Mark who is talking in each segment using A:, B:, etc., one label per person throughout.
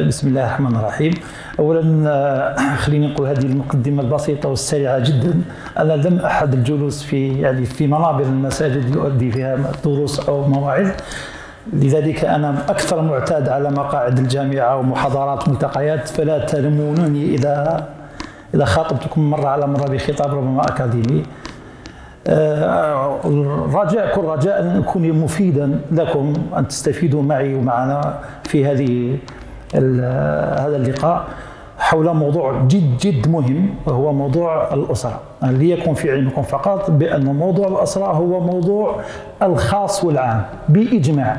A: بسم الله الرحمن الرحيم. اولا آه، خليني نقول هذه المقدمة البسيطة والسريعة جدا. أنا لم أحد الجلوس في يعني في منابر المساجد يؤدي فيها دروس أو مواعظ. لذلك أنا أكثر معتاد على مقاعد الجامعة ومحاضرات ملتقيات فلا تلمونني إذا إذا خاطبتكم مرة على مرة بخطاب ربما أكاديمي. رجاء كل رجاء ان اكون مفيدا لكم أن تستفيدوا معي ومعنا في هذه هذا اللقاء حول موضوع جد جد مهم وهو موضوع الأسرة. ليكن في علمكم فقط بأن موضوع الأسرة هو موضوع الخاص والعام بإجماع.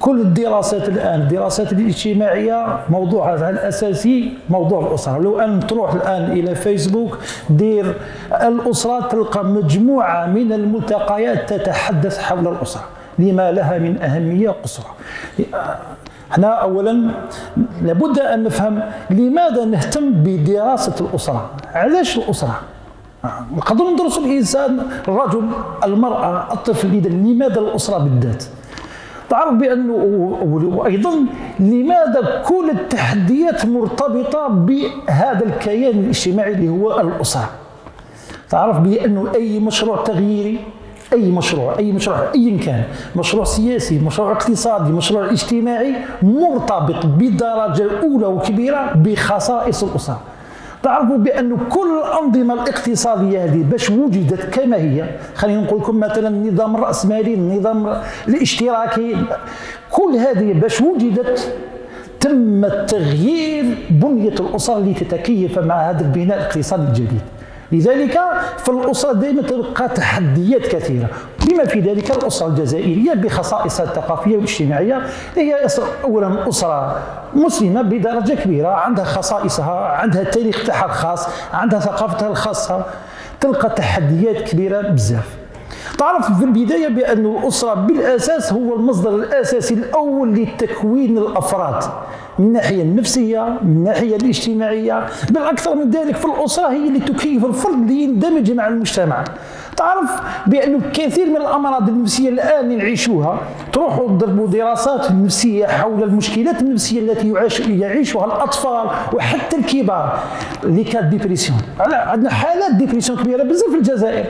A: كل الدراسات الآن الدراسات الاجتماعية موضوعها الأساسي موضوع الأسرة. لو أن تروح الآن إلى فيسبوك دير الأسرة تلقى مجموعة من الملتقيات تتحدث حول الأسرة. لما لها من أهمية قصوى. إحنا اولا لابد أن نفهم لماذا نهتم بدراسة الأسرة. علاش الأسرة؟ نقدر ندرس الإنسان الرجل المرأة الطفل لماذا الأسرة بالذات؟ تعرف بأنه وأيضا لماذا كل التحديات مرتبطة بهذا الكيان الاجتماعي اللي هو الأسرة؟ تعرف بأنه أي مشروع تغييري أي مشروع أي مشروع ايا كان. مشروع سياسي مشروع اقتصادي مشروع اجتماعي مرتبط بدرجة أولى وكبيرة بخصائص الاسره تعرفوا بأن كل الأنظمة الاقتصادية هذه باش وجدت كما هي خلينا نقول لكم مثلا النظام الرأسمالي النظام الاشتراكي كل هذه باش وجدت تم تغيير بنية الأسر لتتكيف مع هذا البناء الاقتصادي الجديد. لذلك فالأسرة دائما تلقى تحديات كثيرة. بما في ذلك الأسرة الجزائرية بخصائصها الثقافية والاجتماعية هي أولا أسرة مسلمة بدرجة كبيرة عندها خصائصها عندها التاريخ تاعها الخاص عندها ثقافتها الخاصة. تلقى تحديات كبيرة بزاف. تعرف في البداية بأن الأسرة بالأساس هو المصدر الأساسي الأول لتكوين الأفراد من الناحيه النفسية من الناحيه الاجتماعية بل أكثر من ذلك فالاسره هي اللي تكيف الفرد ليندمج مع المجتمع. تعرف بأن كثير من الأمراض النفسية الآن نعيشوها تروحوا تضربوا دراسات نفسية حول المشكلات النفسية التي يعيش يعيشها الأطفال وحتى الكبار. اللي كانت dépression عندنا حالات dépression كبيرة بزاف في الجزائر.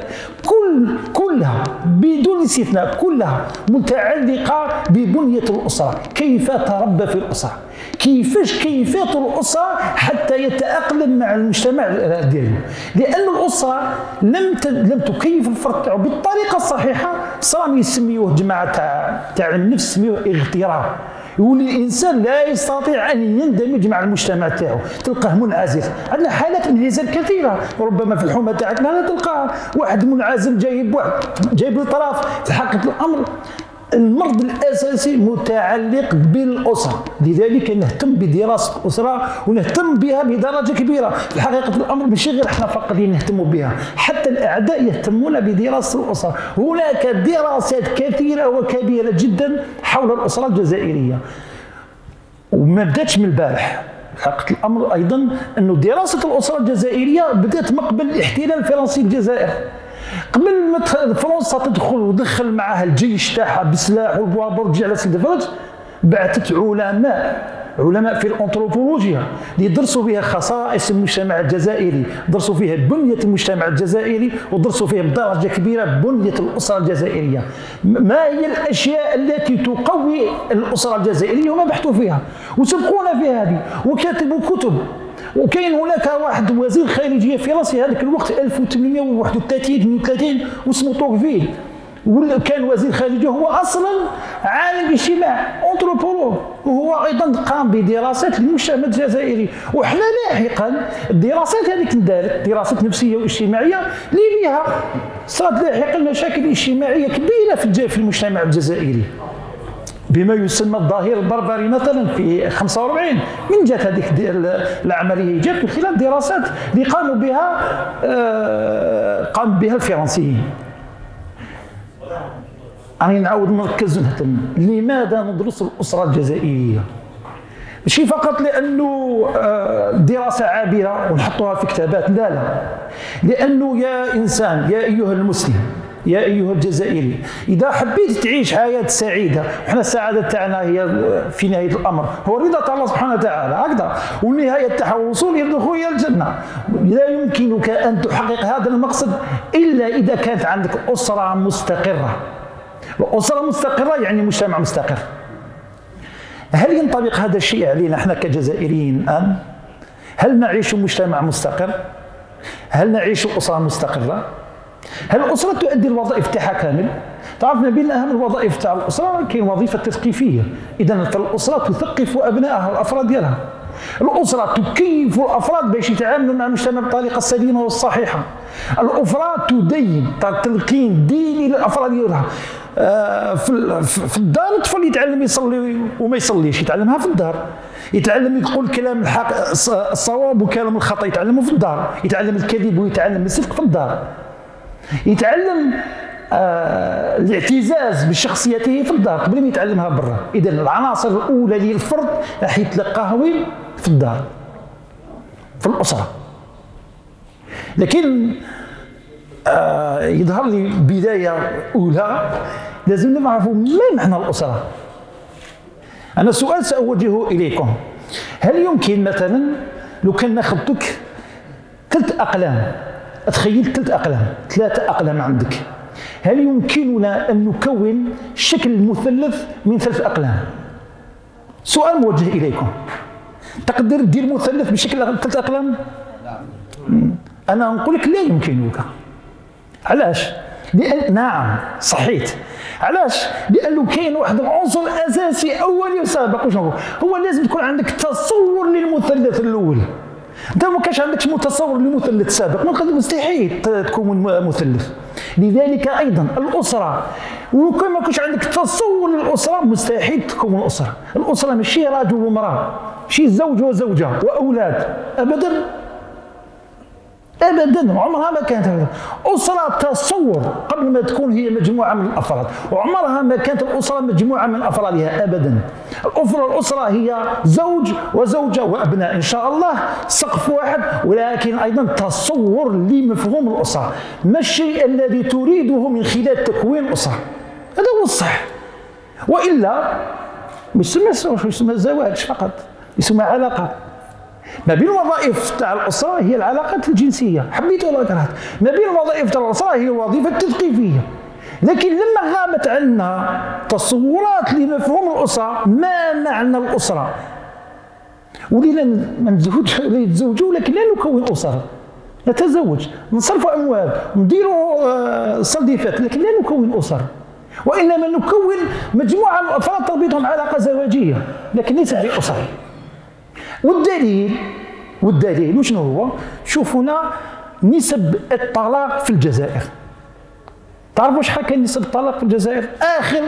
A: كل كلها بدون استثناء كلها متعلقة ببنية الأسرة. كيف تربى في الأسرة؟ كيفاش كيفية الأسرة حتى يتأقلم مع المجتمع ديالو. لأن الأسرة لم لم تكيف الفرد تاعو بالطريقة الصحيحة صار يسميوه جماعة تاع تاع النفس يسميوه اغتراب يولي الإنسان لا يستطيع أن يندمج مع المجتمع تاعو. تلقاه منعزل. عندنا حالات انعزال كثيرة. ربما في الحومة تاعك لا تلقاه واحد منعزل جايب واحد جايب الطرف في حقيقه الأمر. المرض الأساسي متعلق بالأسرة. لذلك نهتم بدراسة الاسره ونهتم بها بدرجة كبيرة. في حقيقة الأمر ماشي غير إحنا فقط اللي نهتم بها. حتى الأعداء يهتمون بدراسة الأسرة. هناك دراسات كثيرة وكبيرة جدا حول الأسرة الجزائرية. وما بداتش من البارح. حقيقة الأمر أيضا انه دراسة الأسرة الجزائرية بدأت ما قبل الاحتلال الفرنسي الجزائر. قبل ما فرنسا تدخل ودخل معها الجيش تاعها بالسلاح والبوابور تجي على سيدي فرج بعثت علماء علماء في الأنثروبولوجيا ليدرسوا فيها خصائص المجتمع الجزائري درسوا فيها بنية المجتمع الجزائري ودرسوا فيها بدرجة كبيرة بنية الأسرة الجزائرية. ما هي الأشياء التي تقوي الأسرة الجزائرية وما بحثوا فيها؟ وسبقونا في هذه وكاتبوا كتب. وكاين هناك واحد وزير خارجية فرنسي هذاك الوقت 1831 32 واسمه توكفيل كان وزير خارجية هو أصلا عالم اجتماع انثروبولوج وهو أيضا قام بدراسات المجتمع الجزائري. وحنا لاحقا الدراسات هذيك اندارت دراسات نفسية واجتماعية اللي بها صارت لاحقا مشاكل اجتماعية كبيرة في المجتمع الجزائري. بما يسمى الظاهر البربري مثلا في 45 من جات هذيك العملية؟ جات من خلال دراسات اللي قاموا بها آه، قام بها الفرنسيين. راني نعاود نركز ونهتم لماذا ندرس الأسرة الجزائرية؟ ماشي فقط لأنه آه، دراسة عابرة ونحطوها في كتابات. لا لا. لأنه يا إنسان يا أيها المسلم يا أيها الجزائري إذا حبيت تعيش حياة سعيدة إحنا السعادة تاعنا هي في نهاية الأمر هو رضا الله سبحانه وتعالى هكذا. والنهاية تاعها الوصول إلى الدخول إلى الجنة. لا يمكنك أن تحقق هذا المقصد إلا إذا كانت عندك أسرة مستقرة. الاسره مستقرة يعني مجتمع مستقر. هل ينطبق هذا الشيء علينا إحنا كجزائريين الآن؟ هل نعيش مجتمع مستقر؟ هل نعيش أسرة مستقرة؟ هل الأسرة تؤدي الوظائف تاعها كامل؟ تعرف ما بين اهم الوظائف تاع الأسرة كاين وظيفة تثقيفية؟ إذا فالاسره تثقف أبنائها الأفراد ديالها. الأسرة تكيف الأفراد باش يتعاملوا مع المجتمع بالطريقة السليمة والصحيحة الأسرة تدين تلقين ديني للأفراد ديالها. آه، في في الدار الطفل يتعلم يصلي وما يصليش يتعلمها في الدار. يتعلم يقول كلام الحق الصواب وكلام الخطأ يتعلمه في الدار. يتعلم الكذب ويتعلم الصدق في الدار. يتعلم آه الاعتزاز بشخصيته في الدار قبل ما يتعلمها برا. اذا العناصر الأولى للفرد راح يتلقاها وين؟ في الدار في الأسرة. لكن آه يظهر لي بداية أولى لازم نعرفوا ما معنى الأسرة. أنا سؤال سأوجهه إليكم. هل يمكن مثلا لو كان ناخذتك ثلاث أقلام؟ تخيل ثلاث أقلام ثلاثة أقلام عندك. هل يمكننا أن نكون شكل مثلث من ثلاث أقلام؟ سؤال موجه إليكم. تقدر دير مثلث بشكل ثلاث أقلام؟ أنا نقول لك لا يمكنك. علاش؟ لأن نعم صحيت علاش؟ لأنه كاين واحد العنصر أساسي اولي سابق وشنو هو لازم تكون عندك تصور للمثلث الأول. انت ما كانش عندك متصور لمثلث سابق مستحيل تكون مثلث. لذلك أيضا الأسرة وكان ما كانش عندك تصور للأسرة مستحيل تكون اسره الأسرة ماشي رجل وامراه ماشي زوج وزوجة وأولاد ابدا. ابدا عمرها ما كانت هكذا أسرة تصور قبل ما تكون هي مجموعة من الأفراد. وعمرها ما كانت الأسرة مجموعة من أفرادها ابدا. الاسره الأسرة هي زوج وزوجة وأبناء. إن شاء الله سقف واحد ولكن أيضا تصور لمفهوم الأسرة. ما الشيء الذي تريده من خلال تكوين الأسرة؟ هذا هو الصح. وإلا مش يسمى زواج فقط يسمى علاقة. ما بين الوظائف تاع الأسرة هي العلاقات الجنسية. حبيت ولا كرهت ما بين الوظائف تاع الأسرة هي الوظيفة التثقيفية. لكن لما غابت عنا تصورات لمفهوم الأسرة ما معنى الأسرة؟ ولينا نتزوج نتزوجوا لكن لا نكون أسرة. نتزوج نصرف أموال نديروا آه، صديفات لكن لا نكون اسر وإنما نكون مجموعة من الأفراد تربطهم علاقة زواجية لكن ليس باسر والدليل والدليل وشنو هو؟ شوفوا هنا نسب الطلاق في الجزائر تعرفوا شحال كان نسب الطلاق في الجزائر؟ آخر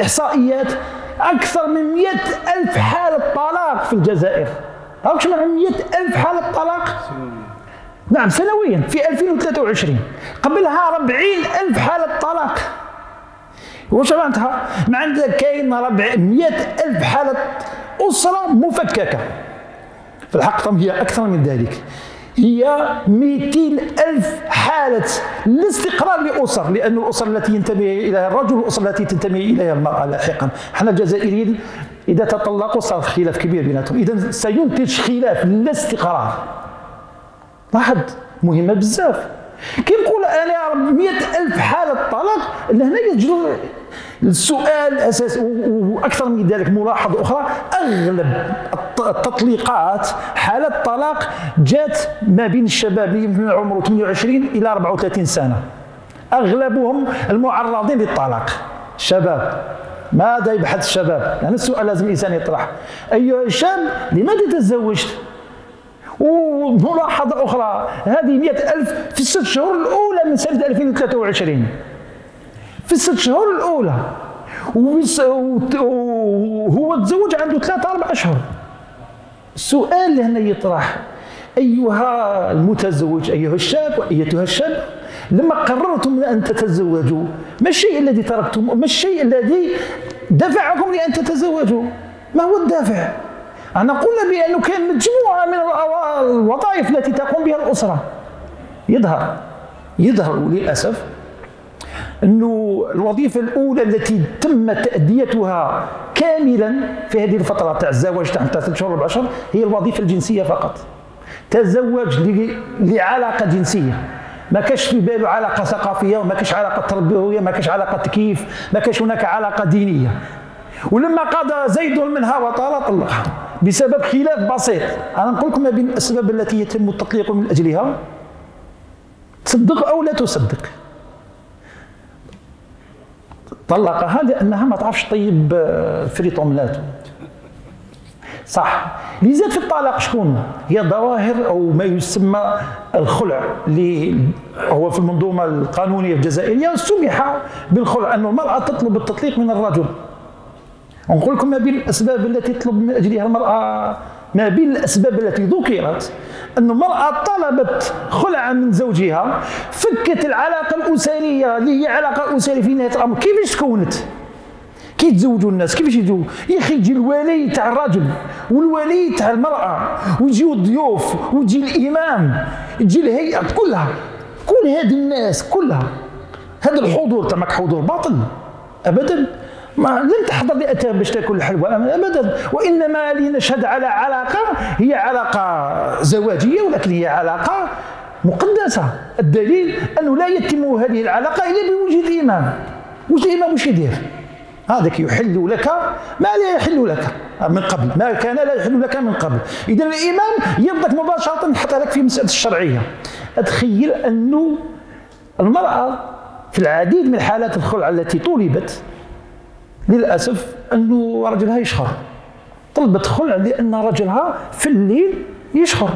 A: إحصائيات أكثر من مئة ألف حالة طلاق في الجزائر عرفت شنو معنى مئة ألف حالة طلاق؟ نعم سنويا في 2023 قبلها 40 ألف حالة طلاق واش معناتها؟ معناتها كاين 400 ألف حالة أسرة مفككة في الحقيقة هي أكثر من ذلك. هي 200 ألف حالة الاستقرار لأسر لأن الأسر التي ينتمي إليها الرجل والأسر التي تنتمي إليها المرأة لاحقا. إحنا الجزائريين إذا تطلقوا صار خلاف كبير بيناتهم. إذا سينتج خلاف لا استقرار لاحظ مهمة بزاف. كي نقول أنا 100 ألف حالة طلاق لهنا يجر السؤال الاساسي وأكثر من ذلك ملاحظة أخرى أغلب التطليقات حالات طلاق جات ما بين الشباب من عمره 28 إلى 34 سنة. أغلبهم المعرضين للطلاق. شباب. ماذا يبحث الشباب؟ يعني السؤال لازم الإنسان يطرح. أيها الشاب لماذا تزوجت؟ وملاحظة أخرى هذه مئة ألف في الست شهور الأولى من سنة 2023 في الست شهور الأولى. وهو تزوج عنده ثلاثة أربع أشهر. السؤال اللي هنا يطرح أيها المتزوج أيها الشاب وأيتها الشاب لما قررتم أن تتزوجوا ما الشيء الذي تركتم؟ ما الشيء الذي دفعكم لأن تتزوجوا؟ ما هو الدافع؟ أنا قلنا بأنه كان مجموعة من الوظائف التي تقوم بها الأسرة. يظهر. يظهر للأسف أنه الوظيفة الأولى التي تم تأديتها كاملا في هذه الفترة تاع الزواج تاع ثلاث شهور أربع شهور هي الوظيفة الجنسية فقط. تزوج لعلاقة جنسية. ما كاش في باله علاقة ثقافية وما كاش علاقة تربوية ما كاش علاقة تكييف ما كاش هناك علاقة دينية. ولما قضى زيد منها وطال طلقها بسبب خلاف بسيط. أنا نقول لكم ما بين الأسباب التي يتم التطليق من أجلها. تصدق أو لا تصدق؟ طلقها لانها ما تعرفش طيب آه، فريط أوملات. صح. اللي زاد في الطلاق شكون؟ هي ظواهر أو ما يسمى الخلع اللي هو في المنظومة القانونية الجزائريه سمح بالخلع أن المرأة تطلب التطليق من الرجل. ونقول لكم ما بين الأسباب التي تطلب من أجلها المرأة ما بين الأسباب التي ذكرت أن المرأة طلبت خلعا من زوجها فكت العلاقة الأسرية اللي هي علاقة اسريه في نهاية الأمر. كيفاش تكونت؟ كي يتزوجوا الناس؟ كيفاش يجوا يا أخي يجي الولي تاع الرجل والولي تاع المرأة ويجيو الضيوف ويجي الإمام تجي الهيئة كلها. كل هذه الناس كلها هذا الحضور تماك حضور باطل ابدا. ما لن تحضر لأتى باش تاكل الحلوى ابدا. وإنما لنشهد على علاقة هي علاقة زواجية ولكن هي علاقة مقدسة. الدليل أنه لا يتم هذه العلاقة إلا بوجود امام وش الامام وش يدير. هذاك يحل لك ما لا يحل لك من قبل. ما كان لا يحل لك من قبل. اذا الامام يبدأ مباشرة حتى لك في مسألة الشرعية. أتخيل أنه المرأة في العديد من حالات الخلع التي طلبت للأسف أنه رجلها يشخر. طلبت خلع لأن رجلها في الليل يشخر.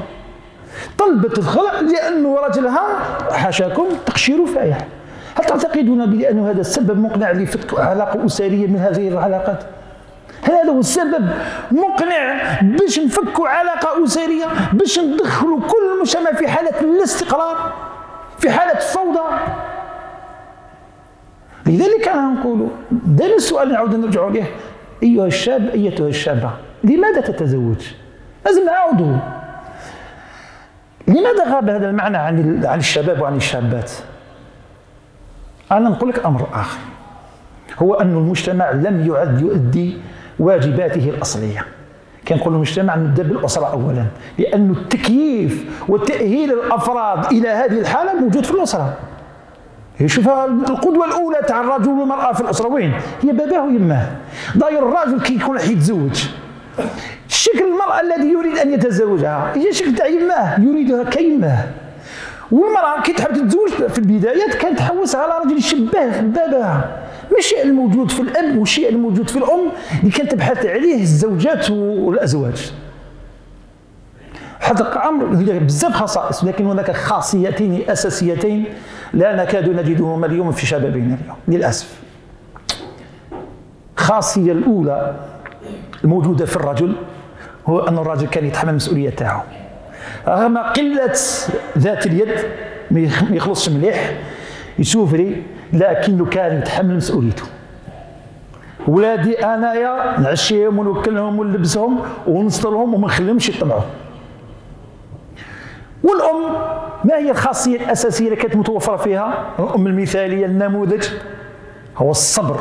A: طلبت الخلع لأنه رجلها حاشاكم تقشير فايح هل تعتقدون بأن هذا السبب مقنع لفك علاقة أسرية من هذه العلاقات؟ هل هذا هو السبب مقنع باش نفكوا علاقة أسرية باش ندخلوا كل المجتمع في حالة الاستقرار في حالة فوضى لذلك أنا نقول دائما السؤال نعود نرجع له أيها الشاب أيتها الشابة لماذا تتزوج؟ لازم نعاودوا لماذا غاب هذا المعنى عن عن الشباب وعن الشابات؟ أنا نقول لك أمر آخر. هو أن المجتمع لم يعد يؤدي واجباته الأصلية. كنقول المجتمع نبدأ بالأسرة اولا لأن التكييف وتاهيل الأفراد إلى هذه الحالة موجود في الأسرة. شوف القدوة الأولى تاع الرجل والمرأة في الأسرة. وين؟ هي باباه ويماه داير الراجل كي يكون راح يتزوج. شكل المرأة الذي يريد أن يتزوجها هي شكل تاع يماه يريدها كيماه والمرأة كي تحب تتزوج في البدايات كانت تحوس على رجل يشبه باباها. الشيء الموجود في الأب والشيء الموجود في الأم اللي كانت تبحث عليه الزوجات والأزواج. هذا أمر بزاف خصائص لكن هناك خاصيتين أساسيتين لا نكاد نجدهما اليوم في شبابنا اليوم للأسف. الخاصيه الأولى الموجودة في الرجل هو أن الرجل كان يتحمل المسؤولية تاعه رغم قلة ذات اليد ما يخلصش مليح يسوفري لكنه كان يتحمل مسؤوليته. ولادي آنايا نعشيهم ونوكلهم ونلبسهم ونسترهم وما نخليهمش يطمعوا. والأم ما هي الخاصية الأساسية اللي كانت متوفره فيها؟ الأم المثالية النموذج هو الصبر.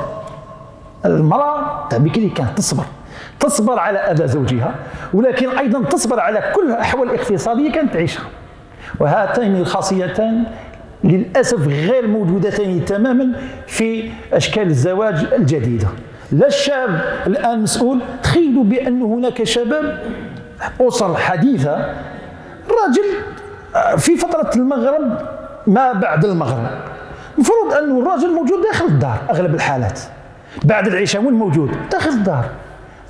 A: المرأة تاع بكري كانت تصبر. تصبر على أذى زوجها ولكن أيضا تصبر على كل الأحوال الاقتصادية كانت تعيشها. وهاتين الخاصيتان للأسف غير موجودتين تماما في أشكال الزواج الجديدة. لا الشاب الآن مسؤول تخيلوا بأن هناك شباب أسر حديثة راجل آه، في فترة المغرب ما بعد المغرب. المفروض انه الراجل موجود داخل الدار أغلب الحالات. بعد العشاء وين موجود؟ داخل الدار.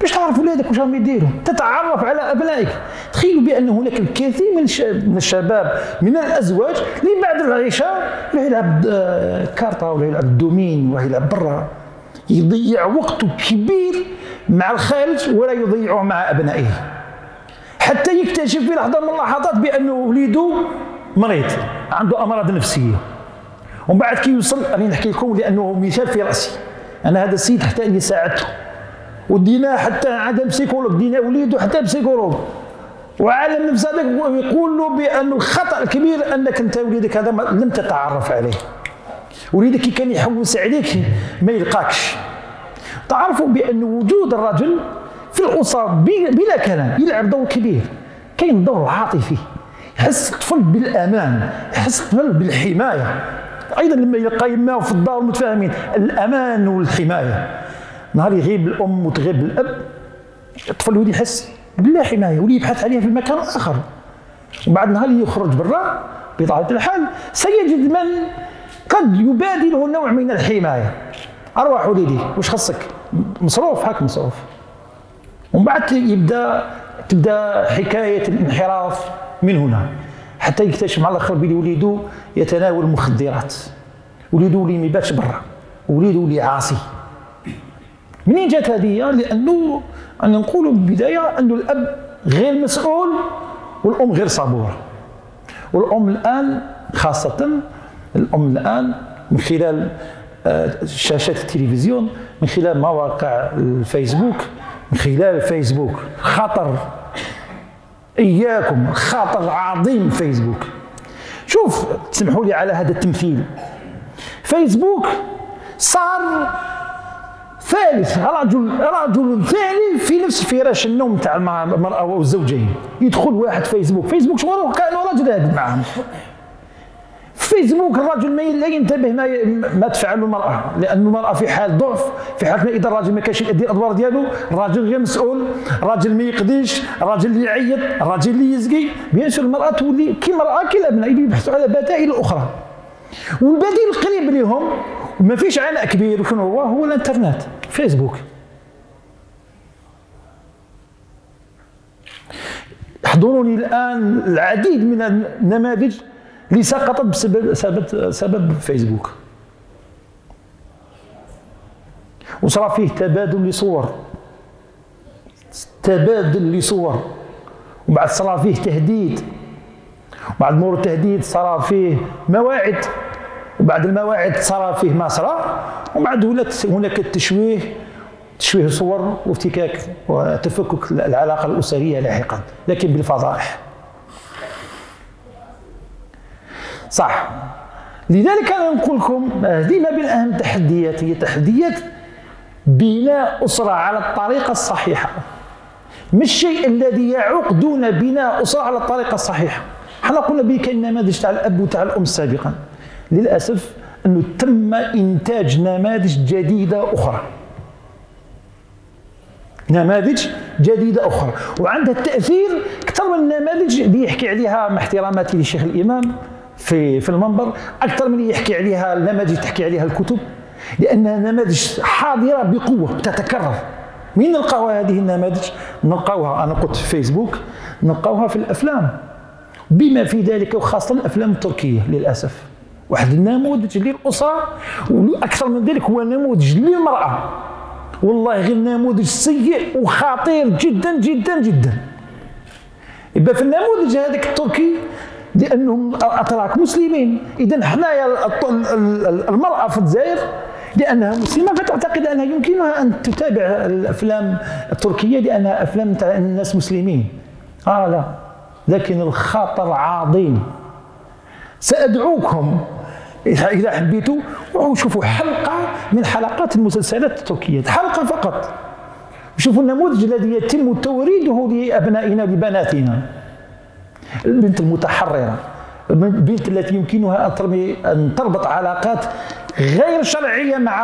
A: باش تعرف ولادك واش راهم يديروا؟ تتعرف على أبنائك. تخيلوا بأن هناك الكثير من الشباب من الأزواج اللي بعد العشاء يروح يلعب آه، كارتا ولا يلعب دومين ولا يلعب برا. يضيع وقته كبير مع الخارج ولا يضيعه مع أبنائه. حتى يكتشف في لحظة من اللحظات بانه وليده مريض عنده أمراض نفسية. ومن بعد كي يوصل راني نحكي لكم لأنه مثال في رأسي. أنا هذا السيد حتى أني ساعدته. ودينا حتى عدم بسيكولوج دينا وليدو حتى بسيكولوج. وعالم النفس هذاك يقول له بأن الخطأ الكبير أنك أنت وليدك هذا لم تتعرف عليه. وليدك كي كان يحوس عليك ما يلقاكش. تعرفوا بأن وجود الرجل في الأسرة بلا كلام يلعب دور كبير. كاين الدور العاطفي يحس الطفل بالأمان يحس الطفل بالحماية. أيضا لما يلقى يماه في الدار متفاهمين الأمان والحماية. نهار يغيب الأم وتغيب الأب الطفل ولي يحس بلا حماية ولي يبحث عليها في مكان آخر. وبعد نهار يخرج برا بطبيعة الحال سيجد من قد يبادله نوع من الحماية. أروح وليدي واش خصك مصروف هاك مصروف. ومن بعد يبدا تبدا حكاية الانحراف من هنا حتى يكتشف مع الآخر بلي وليدو يتناول المخدرات وليدو ولي ما يباتش برا وليدو ولي عاصي. منين جات هذه؟ لأنه أنا نقول بالبداية انه الأب غير مسؤول والأم غير صبورة. والأم الآن خاصة الأم الآن من خلال آه، شاشات التلفزيون من خلال مواقع الفيسبوك من خلال الفيسبوك خطر. إياكم. خطر عظيم فيسبوك. شوف تسمحوا لي على هذا التمثيل. فيسبوك صار ثالث رجل رجل ثالث في نفس فراش النوم تاع المرأة والزوجين. يدخل واحد فيسبوك. فيسبوك شغل كانه راجل هذا معهم فيسبوك الرجل ما لا ينتبه ما ما تفعل المرأة لأن المرأة في حال ضعف في حال ما إذا الراجل ما كانش يؤدي الأدوار ديالو الراجل غير مسؤول الراجل ما يقضيش الراجل اللي يعيط الراجل اللي يزقي bien sûr المرأة تولي كي المراه كي الابناء يبحثوا على بدائل أخرى. والبديل القريب لهم ما فيش عناء كبير وشنو هو؟ هو الإنترنت فيسبوك. يحضرني الآن العديد من النماذج اللي سقطت بسبب سبب, سبب فيسبوك. وصار فيه تبادل لصور. تبادل لصور. وبعد صار فيه تهديد. وبعد مرور التهديد صار فيه مواعيد. وبعد المواعيد صار فيه ما صار وبعد ولات هناك التشويه تشويه الصور وافتكاك وتفكك العلاقة الأسرية لاحقا. لكن بالفضائح. صح. لذلك أنا نقول لكم هذه ما بين اهم التحديات هي تحديات بناء أسرة على الطريقة الصحيحة. ما الشيء الذي يعوق دون بناء أسرة على الطريقة الصحيحة. حنا قلنا به كاين نماذج تاع الأب وتاع الأم سابقا. للأسف أنه تم إنتاج نماذج جديدة أخرى. نماذج جديدة أخرى. وعندها تأثير أكثر من النماذج اللي يحكي عليها مع احتراماتي للشيخ الإمام. في في المنبر أكثر من يحكي عليها النماذج تحكي عليها الكتب لانها نماذج حاضرة بقوة تتكرر. مين نلقاوها هذه النماذج؟ نلقاوها أنا قلت في فيسبوك نلقاوها في الأفلام. بما في ذلك وخاصة الأفلام التركية للأسف. واحد النموذج للأسرة وأكثر من ذلك هو نموذج للمرأة. والله غير نموذج سيء وخطير جدا جدا جدا. يبقى في النموذج هذاك التركي لانهم أتراك مسلمين. اذا حنايا المرأة في الجزائر لأنها مسلمة فتعتقد أنها يمكنها أن تتابع الأفلام التركية لانها أفلام تاع الناس مسلمين. آه لا. لكن الخطر عظيم. سأدعوكم إذا حبيتوا روحوا شوفوا حلقة من حلقات المسلسلات التركية. حلقة فقط. شوفوا النموذج الذي يتم توريده لأبنائنا لبناتنا. البنت المتحررة. البنت التي يمكنها أن تربط علاقات غير شرعية مع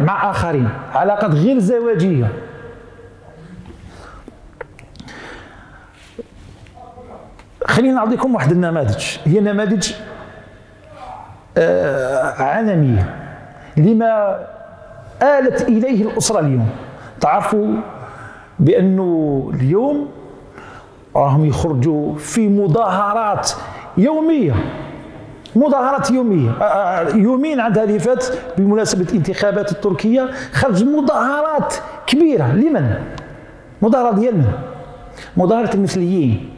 A: مع آخرين. علاقات غير زواجية. خلينا نعطيكم واحد النماذج. هي نماذج آه، عالمية. لما آلت إليه الأسرة اليوم. تعرفوا بأنه اليوم راهم يخرجوا في مظاهرات يومية. مظاهرات يومية. يومين عند هذه فات بمناسبة الانتخابات التركية. خرج مظاهرات كبيرة. لمن؟ مظاهرة ديال من؟ مظاهرة المثليين.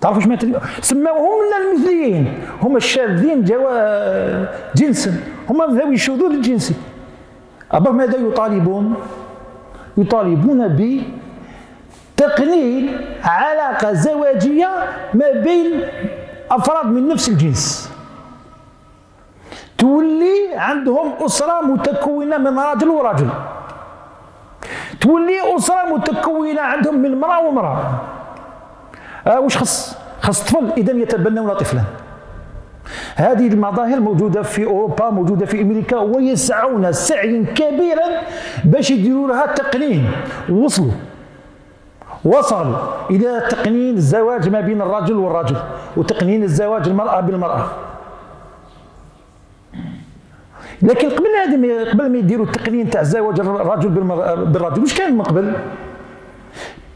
A: تعرفوا إيش معناتها سماوهم المثليين. هم الشاذين جوا جنسا هم ذوي الشذوذ الجنسي أبا ماذا يطالبون؟ يطالبون ب تقليل علاقة زواجية ما بين أفراد من نفس الجنس. تولي عندهم أسرة متكونة من رجل ورجل. تولي أسرة متكونة عندهم من امرأة وامرأة. آه وش خص خص طفل إذا يتبنون طفلا. هذه المظاهر موجودة في أوروبا موجودة في أمريكا ويسعون سعيا كبيرا باش يديروا لها تقنين وصلوا. وصلوا إلى تقنين الزواج ما بين الرجل والرجل وتقنين الزواج المرأة بالمرأة. لكن قبل هذا قبل ما يديروا التقنين تاع زواج الرجل بالرجل واش كان من قبل؟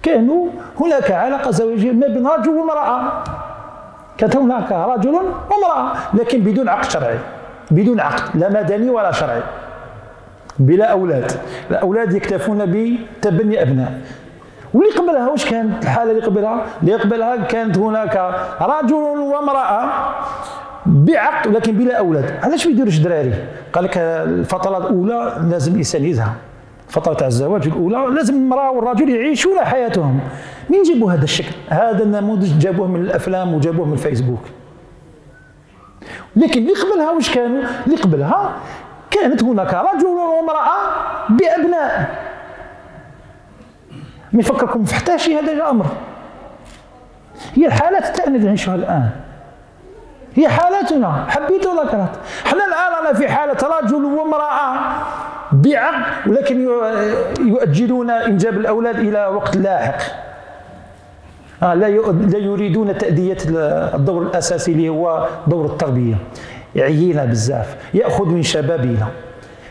A: كانوا هناك علاقة زواجيه ما بين رجل وامراه كانت هناك رجل وامراه لكن بدون عقد شرعي. بدون عقد لا مدني ولا شرعي. بلا أولاد. الأولاد يكتفون بتبني أبناء. واللي قبلها واش كانت الحالة اللي قبلها اللي قبلها كانت هناك رجل وامرأة بعقد ولكن بلا أولاد. علاش ما يديروش دراري قال لك الفترة الأولى لازم الإنسان يزهى الفترة تاع الزواج الأولى لازم المرأة والرجل يعيشون حياتهم. مين جابوا هذا الشكل؟ هذا النموذج جابوه من الأفلام وجابوه من الفيسبوك لكن اللي قبلها واش كانوا اللي قبلها كانت هناك رجل وامرأة بأبناء. ما يفكركم في حتى شيء هذا الامر هي الحالات تاعنا اللي نعيشها الآن. هي حالتنا حبيت ولا كرهت؟ إحنا الآن في حالة رجل وامرأة بعقد ولكن يؤجلون إنجاب الأولاد إلى وقت لاحق. آه لا لا يريدون تأدية الدور الأساسي اللي هو دور التربية. يعيينا بزاف. يأخذ من شبابنا.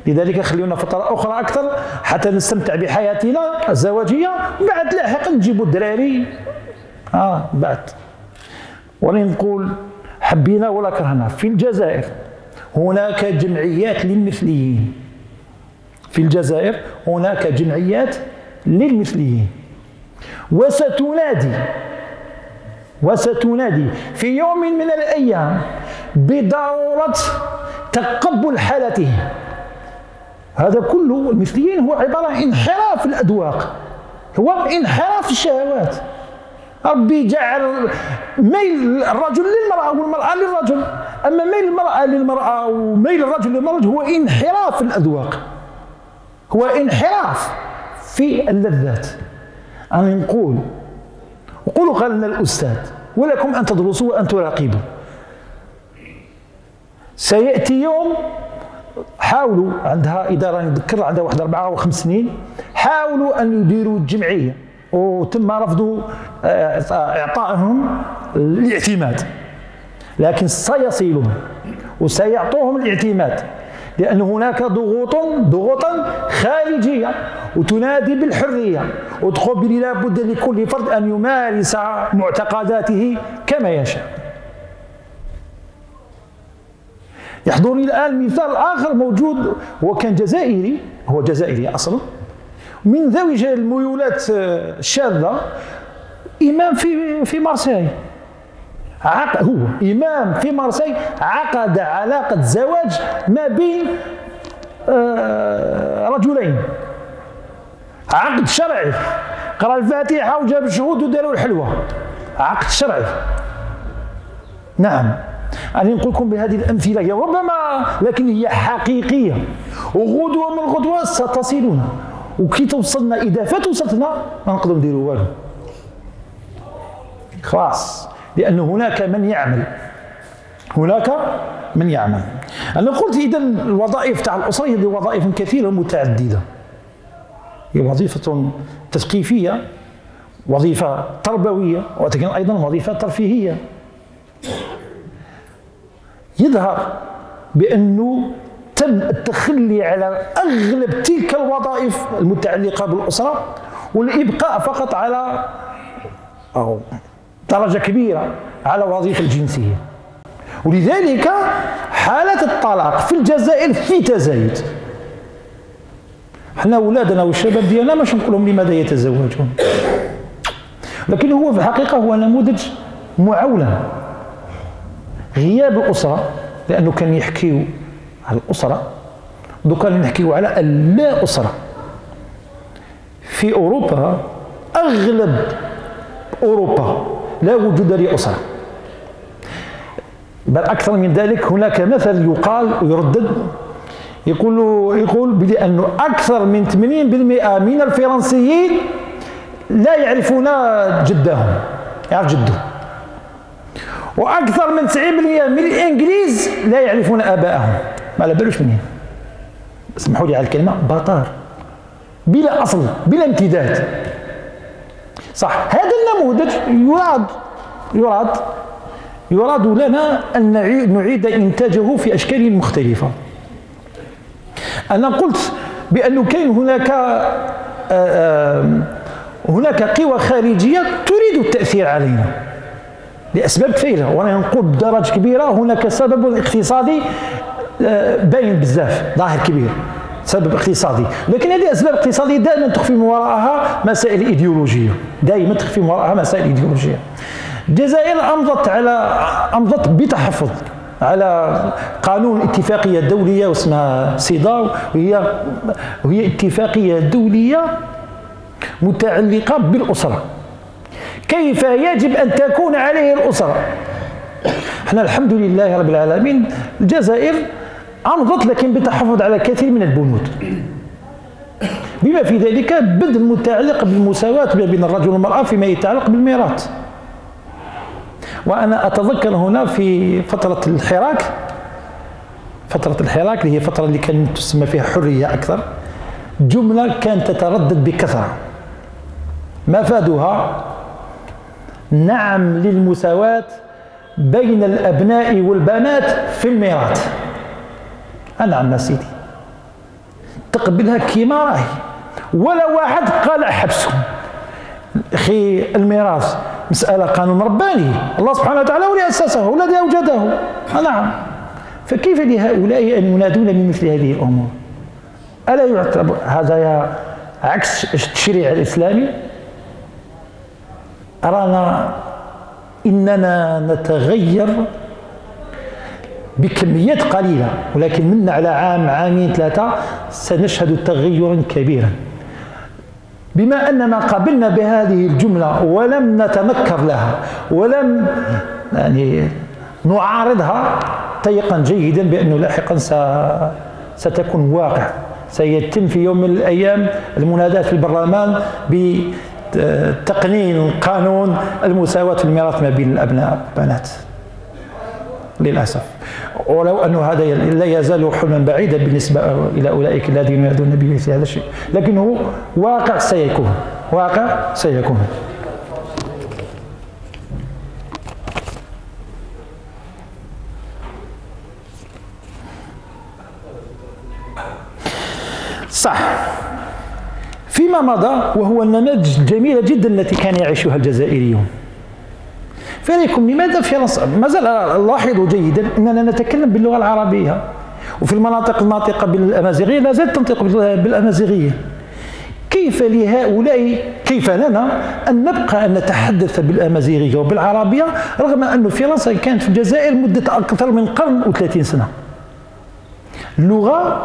A: لذلك خلينا فترة أخرى أكثر حتى نستمتع بحياتنا الزواجية. بعد لاحقا نجيبوا الدراري. آه بعد. ولنقول حبينا ولا كرهنا. في الجزائر هناك جمعيات للمثليين. في الجزائر هناك جمعيات للمثليين. وستنادي وستنادي في يوم من الأيام بضروره تقبل حالته. هذا كله المثليين هو عبارة عن انحراف الأذواق. هو انحراف الشهوات. ربي جعل ميل الرجل للمرأة والمرأة للرجل. أما ميل المرأة للمرأة وميل الرجل للرجل هو انحراف الأذواق. هو انحراف في اللذات. أنا نقول وقولوا قال لنا الأستاذ ولكم أن تدرسوا وأن تراقبوا سيأتي يوم حاولوا عندها إدارة نذكر عندها واحد أربعة أو خمس سنين حاولوا أن يديروا الجمعية وتم رفض آه، إعطائهم الاعتماد. لكن سيصلون وسيعطوهم الاعتماد لأن هناك ضغوط ضغوطا خارجية وتنادي بالحرية وتقول لابد لكل فرد أن يمارس معتقداته كما يشاء. يحضرني الآن مثال آخر موجود هو كان جزائري هو جزائري أصلا من ذوي الميولات الشاذة إمام في في مارسيل عقد هو إمام في مارسي عقد علاقة زواج ما بين آه، رجلين. عقد شرعي. قرأ الفاتحة وجاب الشهود وداروا الحلوة. عقد شرعي. نعم. أنا نقول لكم بهذه الأمثلة هي ربما لكن هي حقيقية. وغدوة من الغدوة ستصلنا وكي توصلنا إذا فات وصلتنا ما نقدروا نديروا والو. خلاص. لأن هناك من يعمل. هناك من يعمل. أنا قلت إذا الوظائف تاع الأسرة هي وظائف كثيرة متعددة. هي وظيفة تثقيفية وظيفة تربوية ولكن أيضا وظيفة ترفيهية. يظهر بأنه تم التخلي على أغلب تلك الوظائف المتعلقة بالأسرة والإبقاء فقط على أو درجة كبيرة على وظيفة الجنسية. ولذلك حالة الطلاق في الجزائر في تزايد. إحنا اولادنا والشباب ديالنا مش نقول لهم لماذا يتزوجون. لكن هو في الحقيقة هو نموذج معولن غياب الأسرة لأنه كان يحكيو على الأسرة دوكا نحكيو على اللا أسرة. في أوروبا أغلب أوروبا لا وجود لأسرة. بل أكثر من ذلك هناك مثل يقال ويردد يقول يقول بأنه أكثر من 80% من الفرنسيين لا يعرفون جدهم يعرف جده وأكثر من 90% من الإنجليز لا يعرفون ابائهم ما على بالوش منين. اسمحوا لي على الكلمة. بطار. بلا أصل بلا امتداد. صح. هذا النموذج يراد يراد يراد لنا أن نعيد إنتاجه في أشكال مختلفة. أنا قلت بانه كاين هناك آآ هناك قوى خارجية تريد التأثير علينا. لأسباب كثيرة وأنا نقول بدرجه كبيرة هناك سبب اقتصادي آه، باين بزاف ظاهر كبير سبب اقتصادي. لكن هذه أسباب اقتصادية دائما تخفي من وراءها مسائل إيديولوجية دائما تخفي من وراءها مسائل إيديولوجية. الجزائر أمضت على أمضت بتحفظ على قانون اتفاقية دولية واسمها سيداو وهي وهي اتفاقية دولية متعلقة بالأسرة. كيف يجب أن تكون عليه الأسرة؟ إحنا الحمد لله رب العالمين الجزائر أمضت لكن بتحفظ على كثير من البنود. بما في ذلك بند متعلق بالمساواة بين الرجل والمرأة فيما يتعلق بالميراث. وأنا أتذكر هنا في فترة الحراك فترة الحراك اللي هي فترة اللي كانت تسمى فيها حرية أكثر جملة كانت تتردد بكثرة. مفادها نعم للمساواة بين الأبناء والبنات في الميراث. نعم سيدي تقبلها كيما راهي ولا واحد قال أحبسهم أخي الميراث مسألة قانون رباني. الله سبحانه وتعالى هو اللي أسسه هو الذي أوجده. نعم. فكيف لهؤلاء أن ينادون بمثل هذه الأمور؟ ألا يعتبر هذا عكس التشريع الإسلامي؟ أرانا إننا نتغير بكميات قليلة ولكن من على عام عامين ثلاثة سنشهد تغيرا كبيرا. بما أننا قبلنا بهذه الجملة ولم نتنكر لها ولم يعني نعارضها تيقن جيدا بأنه لاحقا ستكون واقع سيتم في يوم من الأيام المناداة في البرلمان تقنين قانون المساواة في الميراث ما بين الأبناء والبنات. للأسف. ولو أنه هذا لا يزال حلما بعيدا بالنسبة إلى أولئك الذين ينادون بمثل هذا الشيء. لكنه واقع سيكون. واقع سيكون صح مضى وهو النماذج الجميلة جدا التي كان يعيشها الجزائريون. فإليكم لماذا في ما زال لاحظوا جيدا أننا نتكلم باللغة العربية. وفي المناطق الناطقة بالأمازيغية لا زالت تنطق بالأمازيغية. كيف لهؤلاء كيف لنا أن نبقى أن نتحدث بالأمازيغية وبالعربية رغم أن فرنسا كانت في الجزائر مدة أكثر من قرن و30 سنة؟ اللغة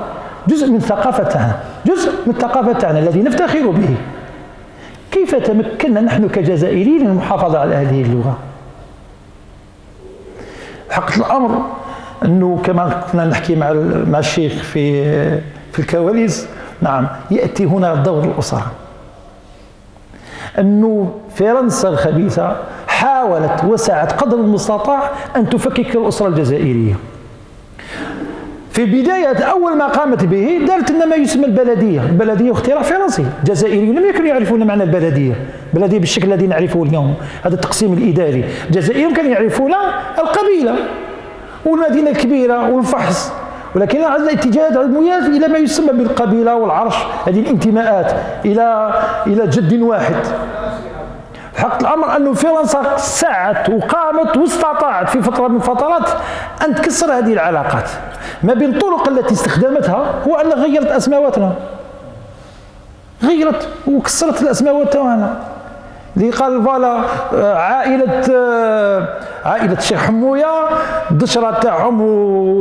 A: جزء من ثقافتنا جزء من الثقافة تاعنا الذي نفتخر به. كيف تمكنا نحن كجزائريين من المحافظة على هذه اللغة؟ حقيقة الأمر أنه كما كنا نحكي مع مع الشيخ في في الكواليس نعم يأتي هنا دور الأسرة. أنه فرنسا الخبيثة حاولت وسعت قدر المستطاع أن تفكك الأسرة الجزائرية. في بداية أول ما قامت به دارت لنا ما يسمى البلدية. البلدية اختراع فرنسي الجزائريون لم يكونوا يعرفون معنى البلدية. البلدية بالشكل الذي نعرفه اليوم. هذا التقسيم الإداري. الجزائريون كانوا يعرفون القبيلة والمدينة الكبيرة والفحص. ولكن عندنا اتجاهات الميال إلى ما يسمى بالقبيلة والعرش. هذه الانتماءات إلى إلى جد واحد. حق الأمر انه فرنسا سعت وقامت واستطاعت في فترة من الفترات أن تكسر هذه العلاقات. ما بين الطرق التي استخدمتها هو أن غيرت أسماواتنا. غيرت وكسرت الأسماوات تاعنا اللي قال فوالا عائلة عائلة الشيخ حموية الدشرة تاعهم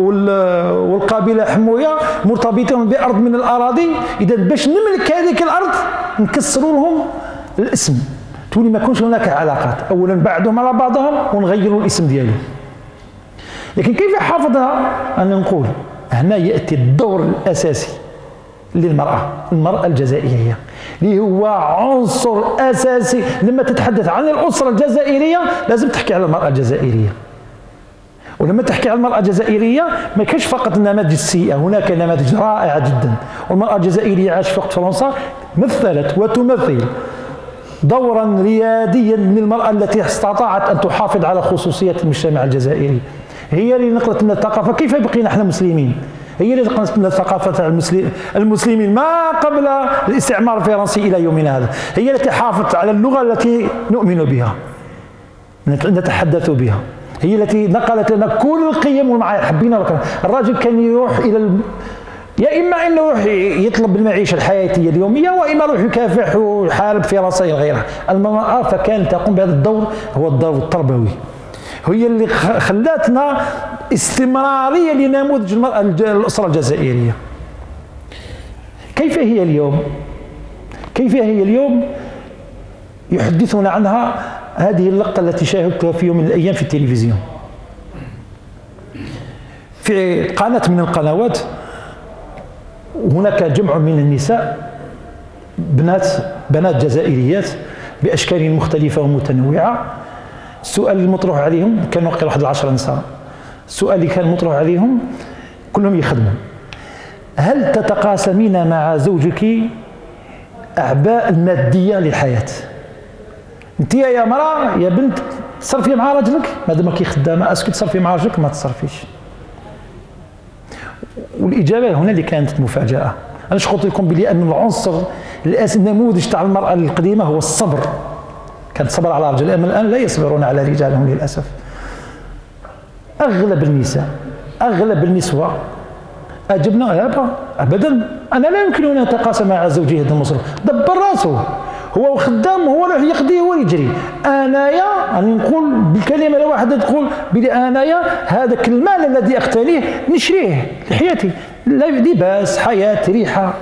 A: والقبيلة حموية مرتبطين بأرض من الأراضي. إذا باش نملك هذيك الأرض نكسروا لهم الاسم. تولي ما يكونش هناك علاقات. اولا بعدهم على بعضهم ونغيروا الاسم ديالهم. لكن كيف حافظها أنا نقول هنا يأتي الدور الأساسي للمرأة المرأة الجزائرية اللي هو عنصر أساسي لما تتحدث عن الأسرة الجزائرية لازم تحكي على المرأة الجزائرية. ولما تحكي عن المرأة الجزائرية ما كانش فقط النماذج السيئة هناك نماذج رائعة جدا. والمرأة الجزائرية عاشت في وقت فرنسا مثلت وتمثل. دورا رياديا من المرأة التي استطاعت أن تحافظ على خصوصية المجتمع الجزائري. هي اللي نقلت لنا الثقافة. كيف بقينا إحنا مسلمين؟ هي اللي نقلت لنا ثقافة المسلمين ما قبل الاستعمار الفرنسي إلى يومنا هذا. هي التي حافظت على اللغة التي نؤمن بها. نتحدث بها. هي التي نقلت لنا كل القيم والمعايير. حبينا الراجل كان يروح الم... يا إما إنه يروح يطلب المعيشة الحياتية اليومية وإما يروح يكافح ويحارب في رصيد غيرها. المراه فكانت تقوم بهذا الدور هو الدور التربوي. هي اللي خلاتنا استمرارية لنموذج الأسرة الجزائرية. كيف هي اليوم؟ كيف هي اليوم؟ يحدثنا عنها هذه اللقطة التي شاهدتها في يوم من الأيام في التلفزيون. في قناة من القنوات هناك جمع من النساء بنات بنات جزائريات بأشكال مختلفة ومتنوعة. السؤال المطروح عليهم كان وقت واحد العشرة نساء. السؤال اللي كان مطروح عليهم كلهم يخدموا. هل تتقاسمين مع زوجك أعباء المادية للحياة؟ أنت يا مرأة يا بنت تصرفي مع راجلك؟ مادام كي خدامة اسكو تصرفي مع راجلك؟ ما تصرفيش. والإجابة هنا اللي كانت مفاجأة. أنا قلت لكم بلي أن العنصر النموذج تاع المرأة القديمة هو الصبر. كان الصبر على رجل. أما الآن لا يصبرون على رجالهم للأسف. أغلب النساء أغلب النسوة أجبنا أبدا. أنا لا يمكن أن أتقاسم مع زوجي هذا المصروف دبر راسه. هو خدام هو راح يقضي هو يجري. آنايا راني نقول بالكلمة الواحده تقول بلي آنايا هذاك المال الذي اقتنيه نشريه لحياتي. لباس حياة ريحة.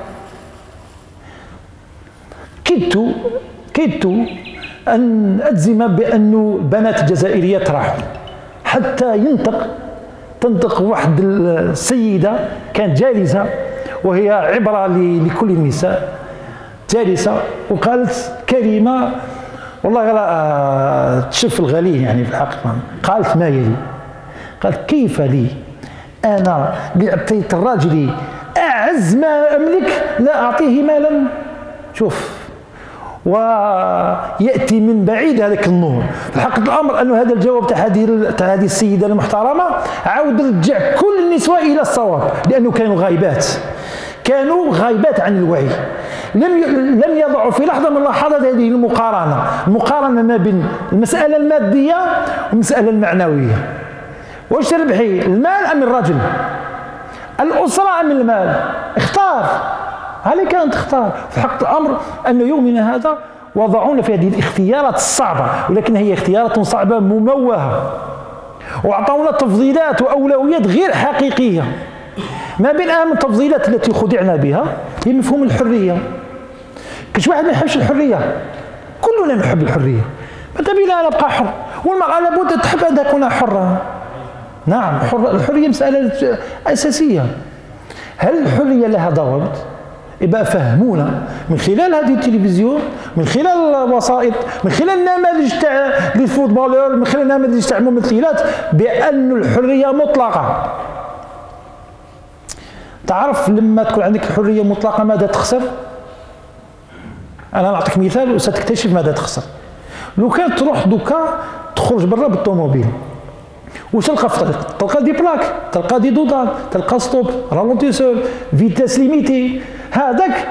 A: كدت كدت أن أجزم بأن البنات الجزائريات راحوا حتى ينطق تنطق واحد السيده كانت جالسة وهي عبرة لكل النساء. جالسة وقالت كلمة والله لا آه، تشف الغليل يعني في الحقيقة. قالت ما يلي قالت كيف لي؟ أنا اللي أعطيت الراجل أعز ما أملك لا أعطيه مالا. شوف ويأتي من بعيد هذاك النور. حقيقه الأمر انه هذا الجواب تاع تاع هذه السيدة المحترمة. عاود رجع كل النسوة إلى الصواب لأنه كانوا غايبات كانوا غايبات عن الوعي لم لم يضعوا في لحظة من اللحظات هذه المقارنة. المقارنه ما بين المسألة المادية والمسألة المعنوية. واش تربحي المال أم الرجل؟ الأسرة أم المال؟ اختار. عليك ان تختار؟ في حق الأمر أن يومنا هذا وضعونا في هذه الاختيارات الصعبة ولكن هي اختيارات صعبة مموهة. وأعطونا تفضيلات وأولويات غير حقيقية. ما بين أهم التفضيلات التي خدعنا بها هي مفهوم الحرية. كاش واحد ما يحبش الحرية كلنا نحب الحرية. ماذا بينا أنا ابقى حر. والمرأة لابد تحب أن تكون حرة. نعم حر الحرية مسألة أساسية. هل الحرية لها ضوابط يبقى فهمونا. من خلال هذه التلفزيون من خلال الوسائط من خلال النماذج تاع الفوتبولور من خلال النماذج تاع الممثلات بأن الحرية مطلقة. تعرف لما تكون عندك حرية مطلقة ماذا تخسر؟ أنا نعطيك مثال وستكتشف ماذا تخسر. لو كان تروح دوكا تخرج برا بالطوموبيل. واش تلقى في الطريق تلقى des plaques تلقى دي دودان تلقى stop ralentisseur vitesse limitée. هذاك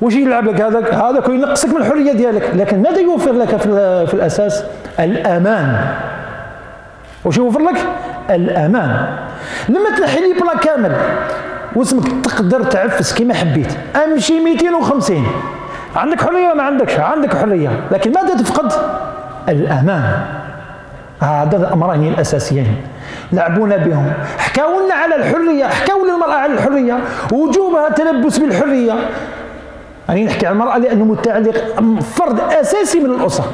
A: واش يلعب لك هذاك؟ هذاك ينقصك من الحرية ديالك. لكن ماذا يوفر لك في, في الأساس؟ الأمان. واش يوفر لك؟ الأمان. لما تنحي لي بلا كامل واسمك تقدر تعفس كما حبيت. أمشي 250 عندك حرية ما عندكش؟ عندك حرية. لكن ماذا تفقد؟ الأمان. هذا الأمرين الأساسيين. لعبونا بهم. حكاوا لنا على الحرية. حكاوا للمرأة على الحرية. وجوبها التلبس بالحرية. يعني نحكي على المرأة لأنه متعلق فرد أساسي من الأسرة.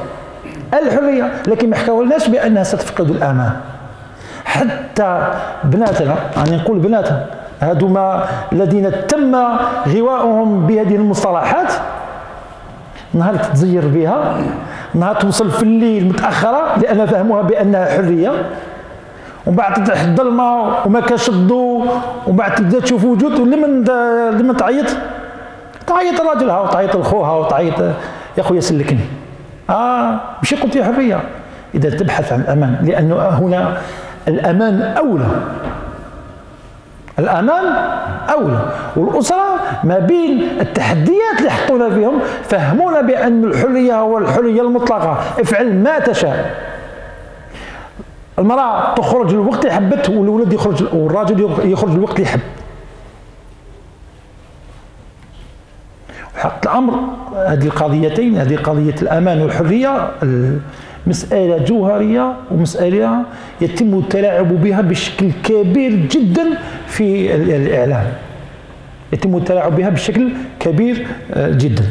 A: الحرية. لكن ما حكاولناش بأنها ستفقد الأمان. حتى بناتنا يعني نقول بناتنا هادو ما الذين تم غواؤهم بهذه المصطلحات نهار تتزير بها نهار توصل في الليل متأخرة لأن فهموها بأنها حرية ومن بعد تحت الظلمه وما كاش الضوء ومن بعد تبدأ تشوف وجود ولمن لمن تعيط؟ تعيط راجلها وتعيط لخوها وتعيط يا خويا سلكني. آه ماشي قلت يا حرية. إذا تبحث عن الأمان لأنه هنا الأمان أولى. الأمان أولى. والأسرة ما بين التحديات اللي حطونا فيهم فهمونا بأن الحريه هو الحريه المطلقة. افعل ما تشاء. المرأة تخرج الوقت اللي حبت والولد يخرج والراجل يخرج الوقت اللي يحب. حق الأمر. هذه القضيتين هذه قضية الأمان والحرية مسألة جوهرية ومسألة يتم التلاعب بها بشكل كبير جدا في الإعلام. يتم التلاعب بها بشكل كبير آه، جدا.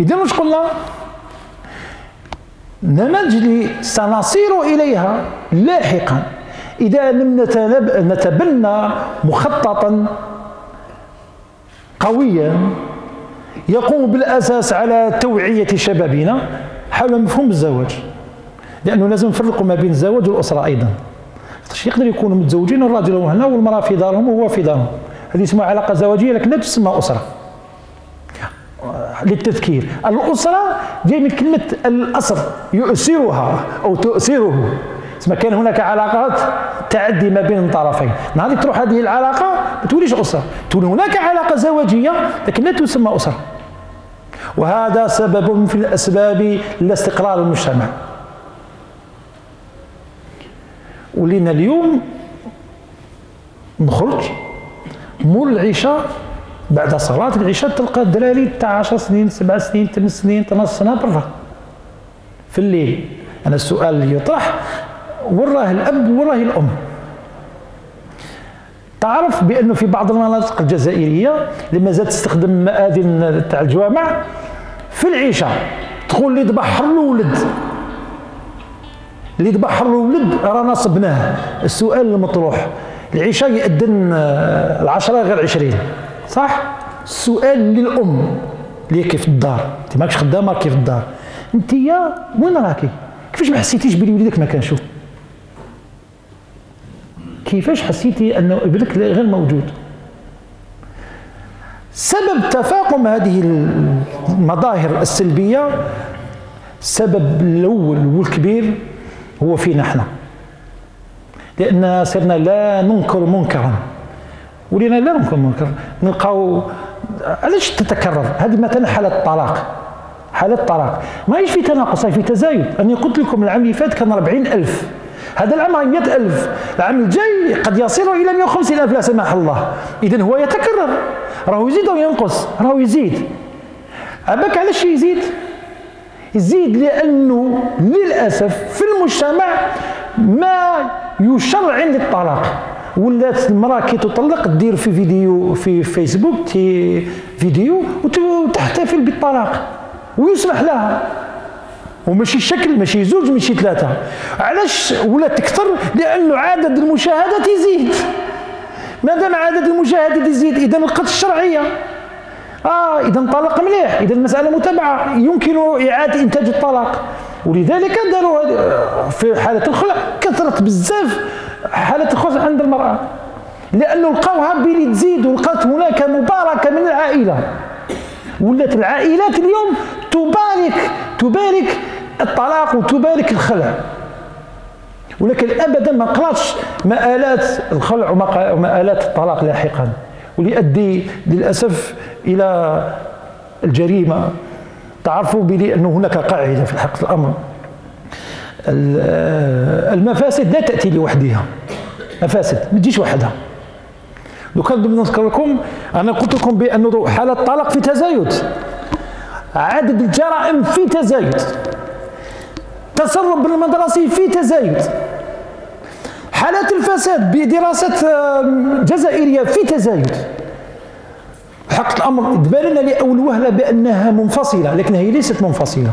A: إذا مش قلنا نماذج اللي سنصير إليها لاحقا. إذا لم نتبنى مخططا قويا يقوم بالأساس على توعية شبابنا حول مفهوم الزواج لأنه لازم نفرقوا ما بين الزواج والأسرة أيضا. يقدر يكونوا متزوجين الراجل هنا والمرأة في دارهم وهو في دارهم. هذه اسمها علاقة زواجية لكن لا تسمى أسرة. للتذكير الأسرة جاي من كلمة الاسر يؤسرها أو تؤسره تسمى كان هناك علاقات تعدي ما بين الطرفين نهار تروح هذه العلاقة ما توليش اسره تولي هناك علاقة زواجيه لكن لا تسمى اسره وهذا سبب في الأسباب لاستقرار المجتمع. ولينا اليوم نخرج مول العشاء بعد صلاة العشاء تلقى الدراري تاع 10 سنين 7 سنين 8 سنين 12 سنة برا في الليل أنا السؤال اللي يطرح وراه الأب وراه الأم. تعرف بأنه في بعض المناطق الجزائرية لما زالت تستخدم مآذن تاع الجوامع في العشاء تقول اللي ذبح الولد. اللي ذبح الولد رانا صبناه السؤال المطروح. العشاء يأذن آه، العشرة غير عشرين. صح؟ السؤال للأم. اللي كيف الدار؟ انت ماكش خدامة كيف الدار؟ انت يا وين راكي؟ كيفاش ما حسيتيش بلي وليدك ما كانش كيفاش حسيتي أن ابنك غير موجود؟ سبب تفاقم هذه المظاهر السلبية السبب الأول والكبير هو فينا إحنا. لأن صرنا لا ننكر منكرا. ولينا لا ننكر منكر نلقاو علاش تتكرر؟ هذه مثلا حالة الطلاق. حالة الطلاق. ما في تناقص في تزايد. أنا قلت لكم العام اللي فات كان 40 ألف. هذا العام راه 100000 العام الجاي قد يصل إلى 150000 لا سمح الله. إذا هو يتكرر. راهو يزيد أو ينقص؟ راهو يزيد. أباك علاش يزيد؟ يزيد لأنه للأسف في المجتمع ما يشرع للطلاق. ولات المراه كي تطلق دير في فيديو في فيسبوك تي فيديو وتحتفل بالطلاق. ويسمح لها. وماشي شكل ماشي زوج ماشي ثلاثة. علاش ولا تكثر؟ لأنه عدد المشاهدات يزيد. ما دام عدد المشاهدات يزيد؟ إذا القتل الشرعية. آه إذا طلاق مليح. إذا المسألة متابعة يمكن إعادة إنتاج الطلاق. ولذلك داروا في حالة الخلع. كثرت بزاف حالة الخلع عند المرأة. لأنه لقاوها بلي تزيد ولقات هناك مباركة من العائلة. ولات العائلات اليوم تبارك تبارك الطلاق وتبارك الخلع. ولكن ابدا ما قراتش مآلات الخلع ومآلات الطلاق لاحقا. وليؤدي للأسف إلى الجريمة. تعرفوا بلي أنه هناك قاعدة في حق الأمر. المفاسد لا تأتي لوحدها. مفاسد ما تجيش وحدها. لو كان نذكر لكم أنا قلت لكم بانه حالة الطلاق في تزايد. عدد الجرائم في تزايد. تسرب المدرسي في تزايد. حالات الفساد بدراسة جزائرية في تزايد. حق الأمر تبان لنا لأول وهلة بأنها منفصلة لكن هي ليست منفصلة.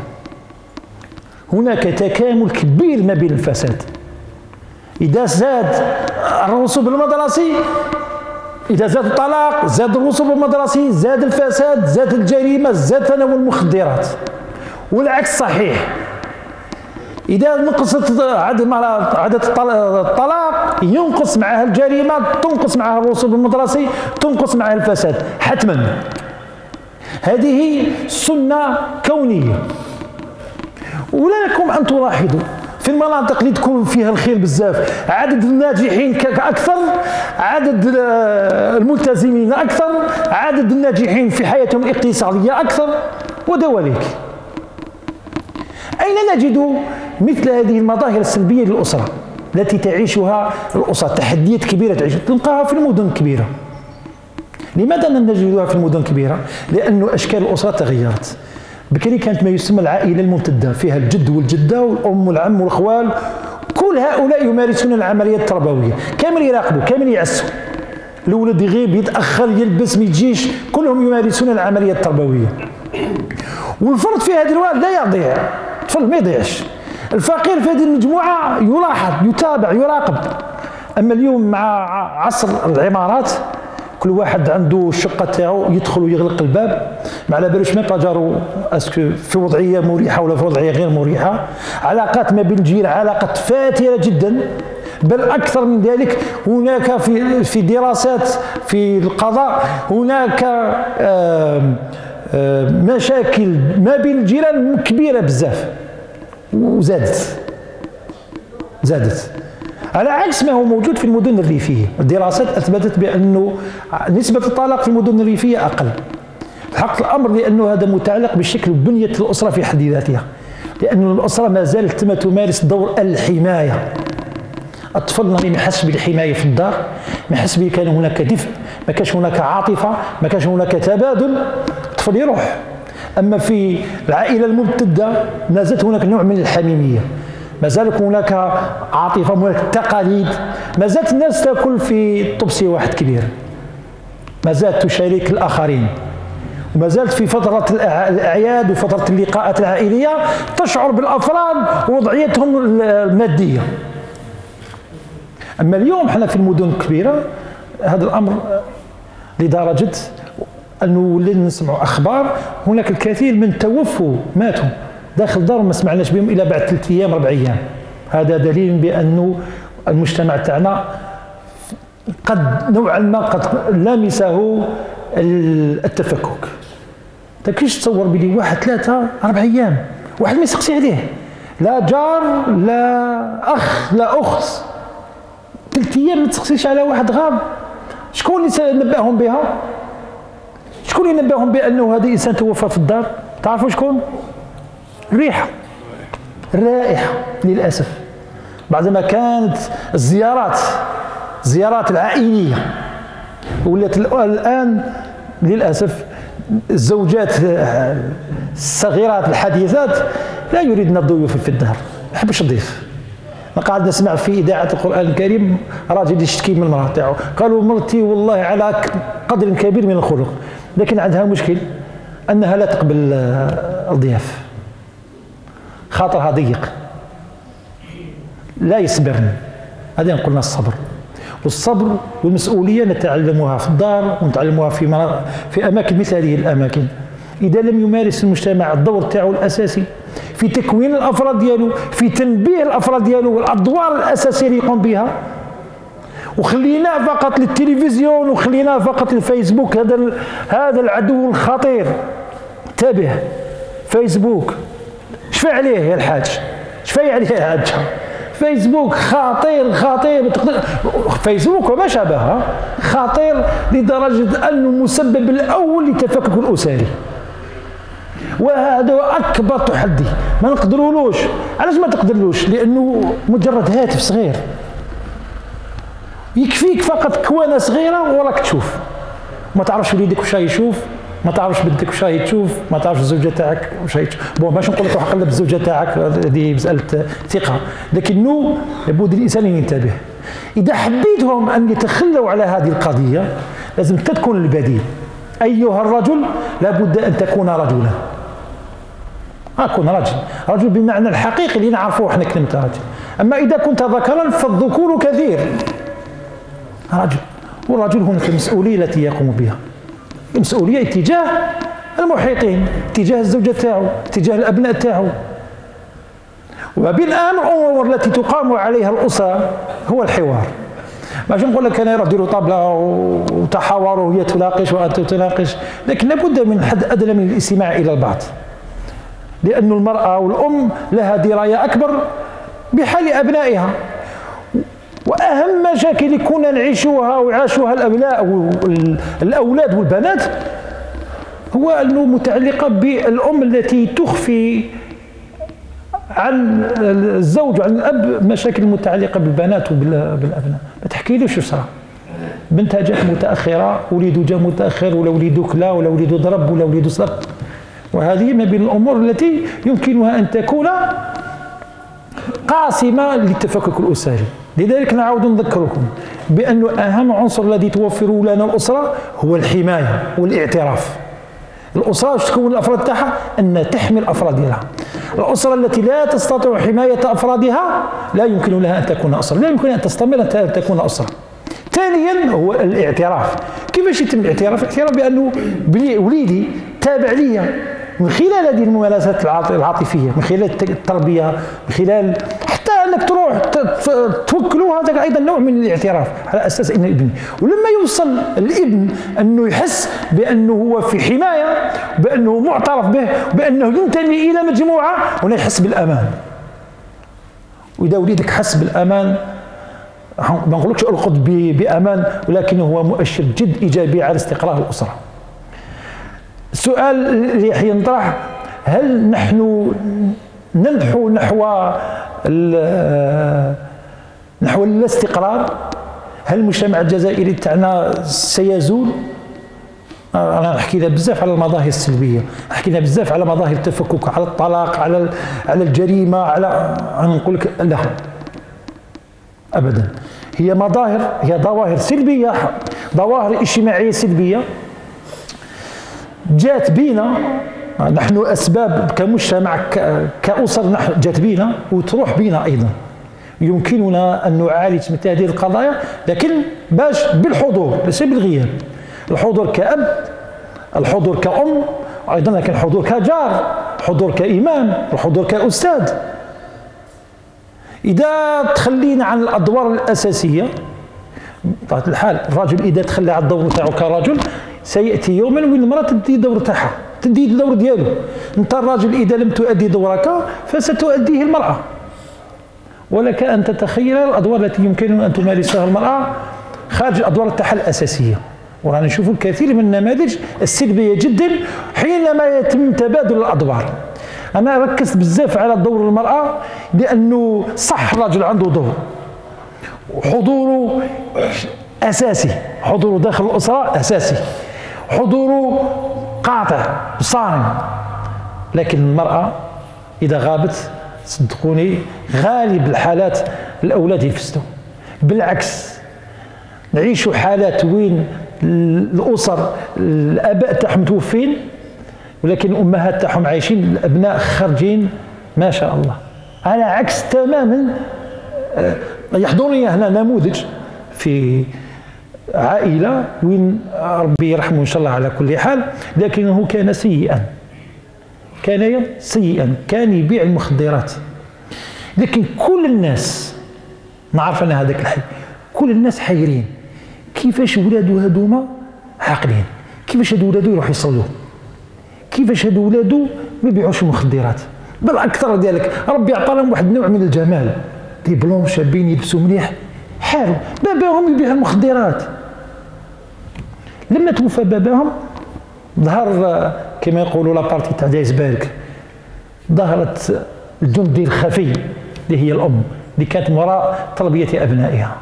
A: هناك تكامل كبير ما بين الفساد. إذا زاد الرسوب المدرسي إذا زاد الطلاق زاد الرسوب المدرسي زاد الفساد زاد الجريمة زاد تناول المخدرات. والعكس صحيح. إذا نقصت عدد عدد الطلاق ينقص معها الجريمة تنقص معها الرسوب المدرسي تنقص معها الفساد. حتما. هذه سنة كونية. ولكم أن تلاحظوا في المناطق اللي تكون فيها الخير بزاف عدد الناجحين أكثر عدد الملتزمين أكثر عدد الناجحين في حياتهم الاقتصاديه أكثر ودواليك. أين نجد مثل هذه المظاهر السلبية للأسرة التي تعيشها الأسرة؟ تحديات كبيرة تعيش. تلقاها في المدن الكبيره لماذا لا نجدها في المدن الكبيره لأن أشكال الأسرة تغيرت. بكري كانت ما يسمى العائلة الممتدة فيها الجد والجدة والأم والعم والأخوال. كل هؤلاء يمارسون العملية التربوية. كامل يراقبوا كامل يعسوا. الولد يغيب يتأخر يلبس ما يجيش. كلهم يمارسون العملية التربوية. والفرد في هذه الوقت لا يضيع. الطفل ما يضيعش الفقير في هذه المجموعة يلاحظ يتابع يراقب. أما اليوم مع عصر العمارات كل واحد عنده الشقة تاعو يدخل ويغلق الباب. ما على بالوش ما جارو أسكو في وضعية مريحة ولا في وضعية غير مريحة. علاقات ما بين الجيل علاقات فاترة جدا. بل أكثر من ذلك هناك في في دراسات في القضاء هناك مشاكل ما بين الجيران كبيرة بزاف. وزادت. زادت. على عكس ما هو موجود في المدن الريفية. الدراسات أثبتت بأنه نسبة الطلاق في المدن الريفية أقل. الحق الأمر لأنه هذا متعلق بشكل بنية الأسرة في حد ذاتها. لأن الأسرة ما زالت ما تمارس دور الحماية. الطفل ما يحس بالحمايه في الدار ما يحس كان هناك دفء ما كانش هناك عاطفة ما كانش هناك تبادل الطفل يروح. أما في العائلة الممتده ما زالت هناك نوع من الحميمية. ما زالت هناك عاطفة هناك تقاليد. ما زالت الناس تأكل في طبسي واحد كبير. ما زالت تشارك الآخرين. وما زالت في فترة الأعياد وفترة اللقاءات العائلية تشعر بالأفراد ووضعيتهم المادية. أما اليوم إحنا في المدن الكبيرة هذا الأمر لدرجة أنه ولينا نسمع أخبار. هناك الكثير من توفوا ماتوا داخل دار ما سمعناش بهم إلا بعد ثلاث أيام أربع أيام. هذا دليل بأنه المجتمع تاعنا قد نوعا ما قد لامسه التفكك. انت كيفاش تصور بلي واحد ثلاثة أربع أيام؟ واحد ما يسقسي عليه. لا جار لا أخ لا أخت. ثلاث أيام ما تسقسيش على واحد غاب. شكون اللي نبههم بها؟ شكون اللي نبههم بأنه هذا الإنسان توفى في الدار؟ تعرفوا شكون؟ الريحة الرائحة للأسف. بعدما كانت الزيارات الزيارات العائلية ولات الآن للأسف الزوجات الصغيرات الحديثات لا يريدن الضيوف في الدار. ما يحبش الضيف قاعد نسمع في إذاعة القرآن الكريم راجل يشتكي من المراه تاعو قالوا مرتي والله على قدر كبير من الخلق. لكن عندها مشكل أنها لا تقبل الضياف. خاطرها ضيق. لا يصبرن. هذا قلنا الصبر. والصبر والمسؤولية نتعلمها في الدار ونتعلمها في في أماكن مثل هذه الأماكن. إذا لم يمارس المجتمع الدور تاعو الأساسي في تكوين الأفراد ديالو في تنبيه الأفراد ديالو والأدوار الأساسية اللي يقوم بها. وخليناه فقط للتلفزيون وخليناه فقط للفيسبوك. هذا هذا العدو الخطير. انتبه. فيسبوك. شفع عليه يا الحاج؟ شفي عليه يا حاج؟ فيسبوك خطير خطير. فيسبوك وما شابهها خطير لدرجة أنه المسبب الأول لتفكك الأسري. وهذا أكبر تحدي. ما نقدرولوش. علاش ما تقدرلوش؟ لأنه مجرد هاتف صغير. يكفيك فقط كوانة صغيرة وراك تشوف. ما تعرفش وليدك واش يشوف ما تعرفش بنتك واش تشوف ما تعرفش الزوجة تاعك واش راهي تشوف. بون باش نقول لك روح قلب الزوجة تاعك هذه مسألة ثقة. لكنه لابد الإنسان أن ينتبه. إذا حبيتهم أن يتخلوا على هذه القضية لازم تكون البديل. أيها الرجل لابد أن تكون رجلا. أكون رجل. رجل بمعنى الحقيقي اللي نعرفوه إحنا كلمة رجل أما إذا كنت ذكرا فالذكور كثير. رجل. والرجل هناك المسؤولية التي يقوم بها. المسؤولية اتجاه المحيطين اتجاه الزوجة تاعو اتجاه الأبناء تاعو. أهم الأمور التي تقام عليها الأسرة هو الحوار. ماشي نقول لك أنا ديروا طابلة وتحاوروا وهي تناقش وأنت تناقش. لكن لابد من حد أدنى من الاستماع إلى البعض. لأن المرأة والأم لها دراية أكبر بحال أبنائها. وأهم مشاكل كنا نعيشوها وعاشوها الأبناء والأولاد والبنات هو أنه متعلقة بالأم التي تخفي عن الزوج وعن الأب مشاكل متعلقة بالبنات وبالأبناء. ما تحكيليش واش صرا بنتها جات متأخرة وليدو جا متأخر ولا وليدو كلا ولا وليدو ضرب ولا وليدو صرف وهذه ما بين الأمور التي يمكنها أن تكون قاسمة للتفكك الأسري. لذلك نعود نذكركم بأن أهم عنصر الذي توفره لنا الأسرة هو الحماية والاعتراف. الأسرة تكون الأفراد تاعها؟ أن تحمي الأفراد ديالها الأسرة التي لا تستطيع حماية أفرادها لا يمكن لها أن تكون أسرة. لا يمكن أن تستمر أن تكون أسرة. ثانيا هو الاعتراف. كيفاش يتم الاعتراف؟ الاعتراف بأنه وليدي تابع لي من خلال هذه الممارسات العاطفية من خلال التربية من خلال حتى أنك تروح توكلوا هذا أيضا نوع من الاعتراف على أساس ان ابني. ولما يوصل الابن أنه يحس بأنه هو في حماية بأنه معترف به بأنه ينتمي إلى مجموعة هنا يحس بالأمان. وإذا وليدك حس بالأمان ما نقولكش ارقد بأمان ولكنه هو مؤشر جد إيجابي على استقرار الأسرة. السؤال اللي ينطرح هل نحن ننحو نحو نحو الاستقرار؟ هل المجتمع الجزائري تاعنا سيزول؟ أنا حكينا بزاف على المظاهر السلبية حكينا بزاف على مظاهر التفكك على الطلاق على على الجريمة على أنا نقول لك لا ابدا. هي مظاهر هي ظواهر سلبية ظواهر اجتماعية سلبية. جات بينا. نحن أسباب كمجتمع كأسر جات بينا وتروح بينا أيضا. يمكننا أن نعالج مثل هذه القضايا لكن باش بالحضور ليس بالغياب. الحضور كأب الحضور كأم أيضا لكن الحضور كجار الحضور كإمام الحضور كأستاذ. إذا تخلينا عن الأدوار الأساسية بطبيعة الحال الرجل إذا تخلى على الدور تاعو كرجل سيأتي يوما وين المرأة تدي دور تاعها تدي الدور ديالو. أنت الراجل إذا لم تؤدي دورك فستؤديه المرأة. ولك أن تتخيل الأدوار التي يمكن أن تمارسها المرأة خارج الادوار تاعها الأساسية. ورانا نشوف الكثير من النماذج السلبية جدا حينما يتم تبادل الأدوار. أنا ركزت بزاف على دور المرأة لأنه صح الرجل عنده دور. وحضوره أساسي. حضوره داخل الأسرة أساسي. حضوره قاطع صارم. لكن المرأة إذا غابت صدقوني غالب الحالات الأولاد يفسدوا بالعكس نعيشوا حالات وين الأسر الآباء تاعهم متوفين ولكن الأمهات تاعهم عايشين الأبناء خارجين. ما شاء الله. على عكس تماما آه، يحضرني هنا نموذج في عائلة وين ربي يرحمه إن شاء الله على كل حال لكنه كان سيئا. كان سيئا كان يبيع المخدرات. لكن كل الناس نعرف أنا هذاك الحي كل الناس حيرين. كيفاش ولادو هذوما عاقلين. كيفاش هادو ولادو يروحوا يصلوا؟ كيفاش هادو ولادو ما يبيعوش المخدرات بل أكثر ذلك ربي عطاهم واحد النوع من الجمال. دي بلون شابين يلبسوا مليح. حالو باباهم يبيع المخدرات. لما توفى باباهم ظهر كما يقولوا لابارتي تاع دايسبرغ ظهرت الجندي الخفي اللي هي الأم اللي كانت وراء تربيه أبنائها.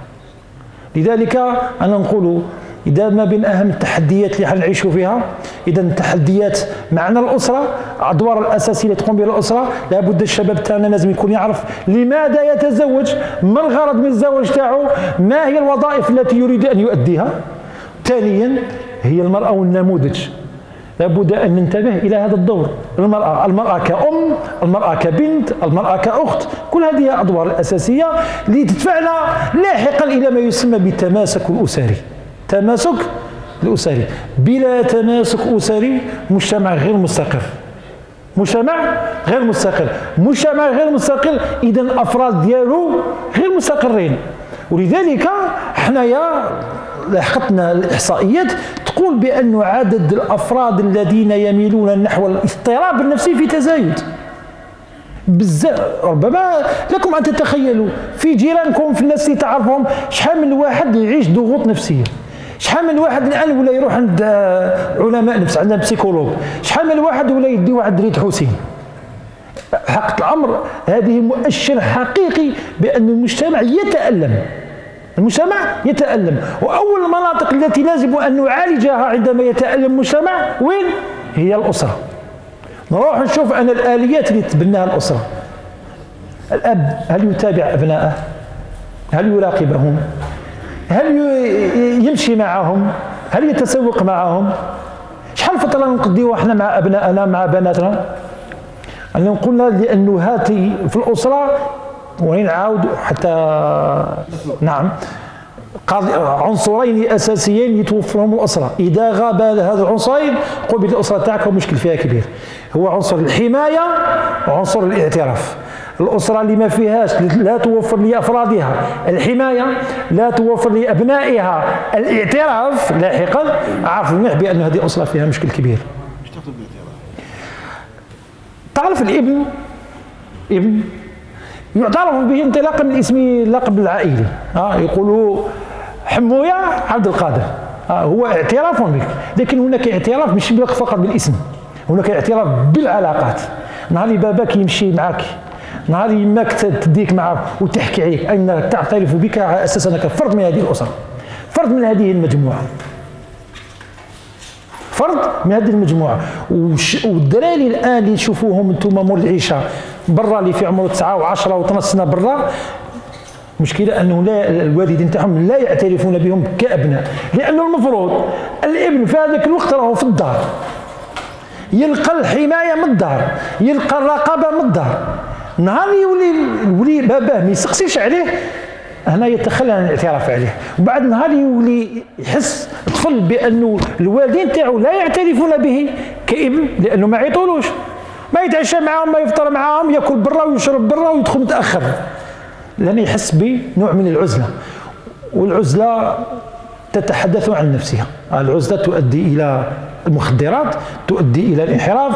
A: لذلك أنا نقول إذا ما بين أهم التحديات اللي حنعيشوا فيها إذا التحديات معنا الأسرة الادوار الأساسية اللي تقوم بها الأسرة لابد الشباب تاعنا لازم يكون يعرف لماذا يتزوج ما الغرض من الزواج تاعو ما هي الوظائف التي يريد أن يؤديها. ثانيا هي المرأة والنموذج. لابد أن ننتبه إلى هذا الدور. المرأة المرأة كأم المرأة كبنت المرأة كأخت كل هذه الأدوار الأساسية اللي تدفعنا لاحقا إلى ما يسمى بالتماسك الأسري. تماسك الأسري. بلا تماسك أسري مجتمع غير مستقر مجتمع غير مستقر مجتمع غير مستقر اذا الأفراد ديالو غير مستقرين. ولذلك حنايا لاحقتنا الإحصائيات تقول بأن عدد الأفراد الذين يميلون نحو الاضطراب النفسي في تزايد. بزاف ربما لكم أن تتخيلوا. في جيرانكم في الناس اللي تعرفهم شحال من واحد يعيش ضغوط نفسية. شحال من واحد الان ولا يروح عند علماء نفس عندنا بسيكولوج. شحال من واحد ولا يدي واحد دريد حسين؟ حقيقه الأمر هذه مؤشر حقيقي بأن المجتمع يتألم. المجتمع يتألم. وأول المناطق التي لازم أن نعالجها عندما يتألم المجتمع وين؟ هي الأسرة. نروح نشوف أن الآليات اللي تبناها الأسرة. الأب هل يتابع أبنائه هل يراقبهم؟ هل يمشي معهم؟ هل يتسوق معهم؟ شحال فترة نقضيوها إحنا مع أبنائنا مع بناتنا؟ أنا قلنا لأنه هاتي في الأسرة وين نعاود حتى نعم. عنصرين أساسيين يتوفرهم الأسرة. إذا غاب هذا العنصرين قل الأسرة تاعك مشكل فيها كبير. هو عنصر الحماية وعنصر الاعتراف. الأسرة اللي ما فيهاش لا توفر لأفرادها. الحماية لا توفر لأبنائها. الاعتراف لاحقا عارف منيح بأن هذه الأسرة فيها مشكل كبير. تعرف الابن ابن يعترف به انطلاقا من اسم اللقب العائلي ها يقولوا حمويا عبد القادر. هو اعتراف بك. لكن هناك اعتراف مش فقط بالاسم. هناك اعتراف بالعلاقات. نهار باباك يمشي معك نهار يماك تديك معه وتحكي عليك انك تعترف بك على أساس أنك فرد من هذه الأسرة. فرد من هذه المجموعة. فرد من هذه المجموعة. والدراري الآن اللي نشوفوهم أنتم مور العيشة. برا اللي في عمره 9 و10 و12 سنة برا. مشكلة أنه لا الوالدين تاعهم لا يعترفون بهم كأبناء. لأنه المفروض الابن في هذاك الوقت راهو في الدار. يلقى الحماية من الدار. يلقى الرقابة من الدار. نهار يولي الولي باباه ما يسقسيش عليه هنا يتخلى عن الاعتراف عليه. وبعد نهار يولي يحس الطفل بأنه الوالدين تاعو لا يعترفون به كإبن لأنه ما يعيطولوش ما يتعشى معاهم ما يفطر معاهم يأكل برا ويشرب برا ويدخل متأخر. لأن يحس بنوع من العزلة. والعزلة تتحدث عن نفسها. العزلة تؤدي إلى المخدرات تؤدي إلى الانحراف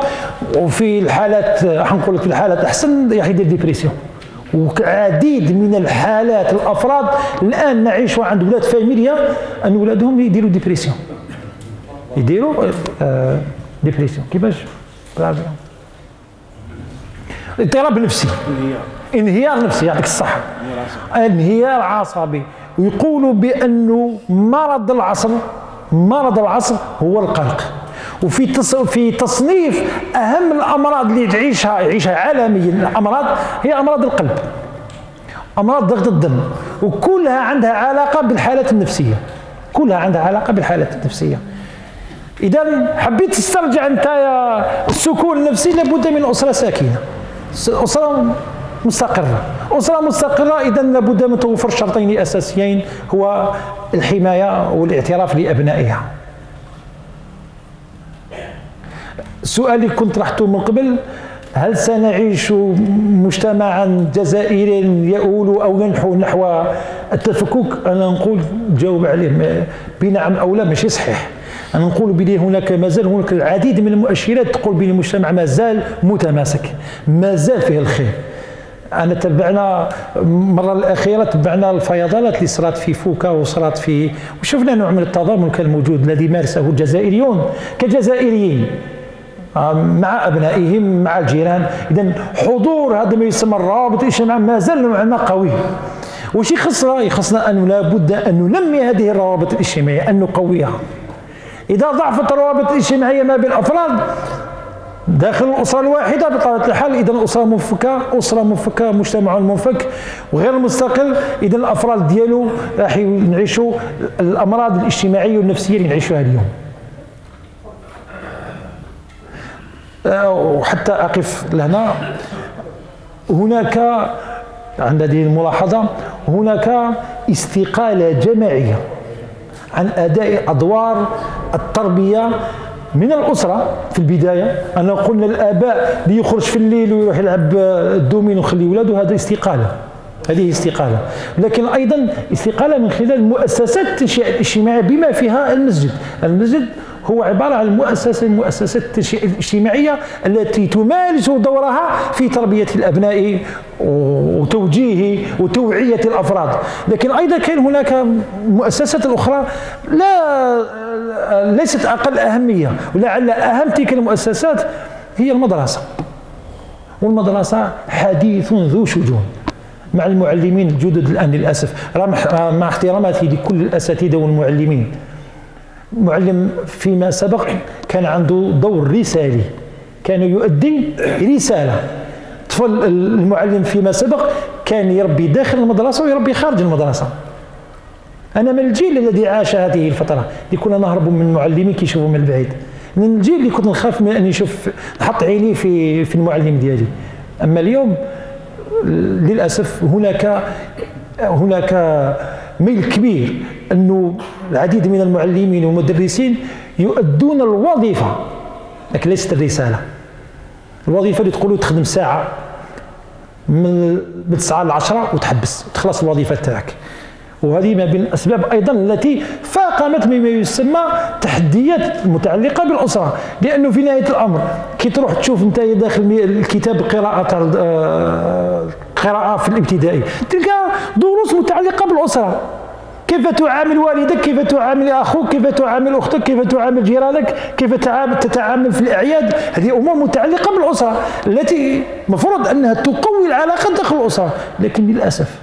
A: وفي الحالات حنقول لك في الحالات أحسن يدير dépression وعديد من الحالات الأفراد الآن نعيشوا عند ولاد فاميليا أن ولادهم يديروا dépression يديروا آه dépression كيفاش؟ اضطراب نفسي. انهيار نفسي يعطيك الصحة. انهيار عصبي. ويقولوا بأنه مرض العصر مرض العصر هو القلق. وفي في تصنيف أهم الأمراض اللي تعيشها يعيشها عالميا. الأمراض هي أمراض القلب أمراض ضغط الدم وكلها عندها علاقة بالحالات النفسية. كلها عندها علاقة بالحالات النفسية. إذا حبيت تسترجع أنت السكون النفسي لابد من أسرة ساكنة. أسرة مستقرة. أسرة مستقرة إذا لابد من توفر شرطين أساسيين هو الحماية والاعتراف لأبنائها. السؤال اللي كنت طرحته من قبل هل سنعيش مجتمعا جزائريا يؤول أو ينحو نحو التفكك؟ أنا نقول جاوب عليه بنعم أو لا ماشي صحيح. أنا نقول بلي هناك مازال هناك العديد من المؤشرات تقول بان المجتمع مازال متماسك مازال فيه الخير. أنا تبعنا المره الأخيرة تبعنا الفيضانات اللي صارت في فوكا وصارت في وشفنا نوع من التضامن كان موجود الذي مارسه الجزائريون كجزائريين. مع أبنائهم مع الجيران. اذا حضور هذا ما يسمى الروابط الاجتماعيه ما زال نوعا قوي. وش يخصنا يخصنا أن لابد أن ننمي هذه الروابط الاجتماعية أن نقويها. إذا ضعفت الروابط الاجتماعية ما بين الأفراد داخل الأسرة الواحدة بطبيعة الحال اذا الأسرة منفكة أسرة منفكة مجتمع منفك وغير مستقل اذا الأفراد ديالو راح نعيشوا الأمراض الاجتماعية والنفسية اللي نعيشوها اليوم. وحتى أقف لهنا. هناك عند هذه الملاحظة هناك استقالة جماعية عن أداء أدوار التربية من الأسرة في البداية. أنا قلنا الآباء ليخرج في الليل ويروح يلعب الدومين ويخلي ولاده هذا استقالة. هذه استقالة. لكن أيضا استقالة من خلال مؤسسات التنشئة الاجتماعية بما فيها المسجد. المسجد هو عبارة عن مؤسسة من مؤسسات التنشئة الاجتماعية التي تمارس دورها في تربية الأبناء وتوجيه وتوعية الأفراد. لكن أيضا كان هناك مؤسسات أخرى لا ليست أقل أهمية. ولعل أهم تلك المؤسسات هي المدرسة. والمدرسة حديث ذو شجون مع المعلمين الجدد الآن للأسف. مع احتراماتي لكل الأساتذة والمعلمين. معلم فيما سبق كان عنده دور رسالي كان يؤدي رسالة. طفل المعلم فيما سبق كان يربي داخل المدرسة ويربي خارج المدرسة. أنا من الجيل الذي عاش هذه الفترة اللي كنا نهرب من المعلمين كيشوفوا من البعيد. من الجيل اللي كنت نخاف من أن يشوف نحط عيني في في المعلم ديالي. أما اليوم للأسف هناك هناك ميل كبير أنه العديد من المعلمين والمدرسين يؤدون الوظيفة لكن ليست الرسالة. الوظيفة اللي تقولوا تخدم ساعة من 9 ل 10 وتحبس تخلص الوظيفة تاعك. وهذه ما بين الاسباب أيضا التي فاقمت مما يسمى تحديات المتعلقه بالأسرة. لأنه في نهاية الأمر كي تروح تشوف أنت داخل الكتاب قراءة آه، قراءة في الابتدائي تلقى دروس متعلقة بالأسرة. كيف تعامل والدك؟ كيف تعامل أخوك؟ كيف تعامل أختك؟ كيف تعامل جيرانك؟ كيف تتعامل في الأعياد؟ هذه أمور متعلقة بالأسرة التي المفروض أنها تقوي العلاقة داخل الأسرة لكن للأسف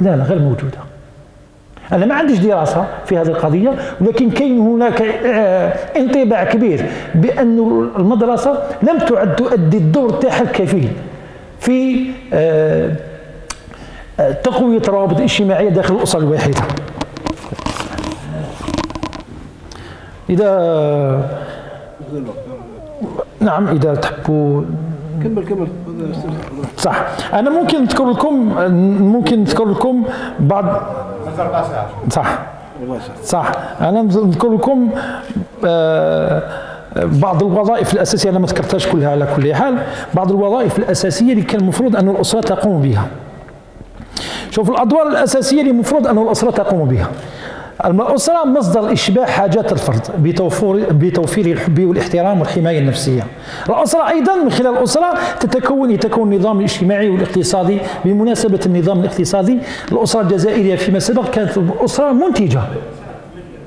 A: لا لا غير موجودة. أنا ما عنديش دراسة في هذه القضية ولكن كاين هناك آه، انطباع كبير بأن المدرسة لم تعد تؤدي الدور تاعها الكفيل في آه، تقوية الروابط الاجتماعية داخل الأسرة الواحدة. إذا نعم إذا تحبوا. كمل كمل. صح. أنا ممكن نذكر لكم ممكن نذكر لكم بعض صح. صح. أنا نذكر لكم آه، بعض الوظائف الأساسية أنا ما ذكرتهاش كلها على كل حال. بعض الوظائف الأساسية اللي كان المفروض أن الأسرة تقوم بها. شوف الأدوار الأساسية اللي المفروض أن الأسرة تقوم بها. الأسرة مصدر إشباع حاجات الفرد بتوفير بتوفير الحب والاحترام والحماية النفسية. الأسرة أيضا من خلال الأسرة تتكون يتكون النظام الاجتماعي والاقتصادي. بمناسبة النظام الاقتصادي الأسرة الجزائرية فيما سبق كانت أسرة منتجة.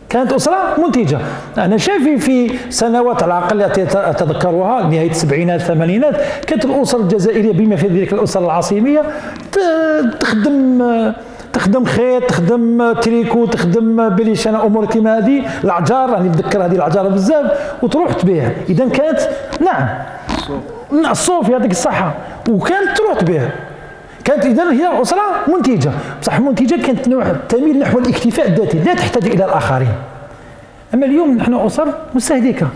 A: كانت أسرة منتجة. أنا شايف في سنوات على الأقل أتذكرها نهاية السبعينات الثمانينات كانت الأسر الجزائرية بما في ذلك الأسر العاصمية تخدم تخدم خيط تخدم تريكو تخدم بليش أنا أمور كيما هذه العجار راني نتذكر هذه العجاره بزاف وتروح تبيع اذا كانت نعم. الصوفي هذيك الصحة. وكانت تروح تبيع كانت إذا هي اسره منتجة. بصح منتجة كانت نوع تميل نحو الاكتفاء الذاتي لا تحتاج إلى الآخرين. أما اليوم نحن أسر مستهلكة.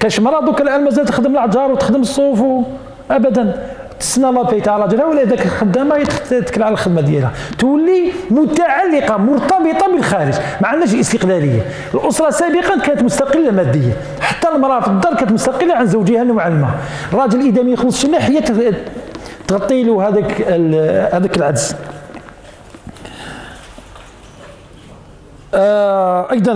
A: كاش مرة دوك الان مازال تخدم العجار وتخدم الصوف ابدا. تسنى لا بيت على راجلها ولا ذاك الخدامة يتكل على الخدمة ديالها. تولي متعلقة مرتبطة بالخارج. ما عندناش استقلالية. الأسرة سابقا كانت مستقلة ماديا. حتى المرأة في الدار كانت مستقلة عن زوجها المعلمه الراجل إذا ما يخلص شي ناحيه تغطي له هذاك هذاك العجز. آه أيضا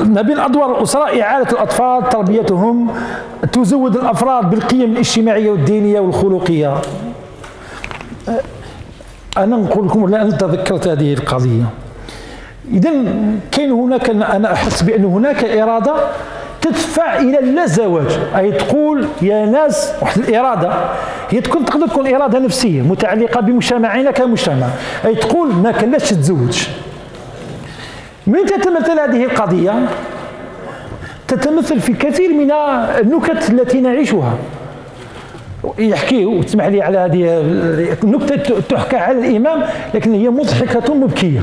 A: ما بين ادوار الأسرة إعادة الأطفال تربيتهم تزود الأفراد بالقيم الاجتماعية والدينية والخلقية. آه أنا نقول لكم الان تذكرت هذه القضية. اذا كاين هناك أنا أحس بأن هناك إرادة تدفع إلى اللازواج أي تقول يا ناس واحد الإرادة. هي تكون تقدر تكون إرادة نفسية متعلقة بمجتمعنا كمجتمع. أي تقول ما كلاش تتزوج من تتمثل هذه القضية؟ تتمثل في كثير من النكت التي نعيشها. يحكي وتسمح لي على هذه النكتة تحكى على الإمام لكن هي مضحكة مبكية.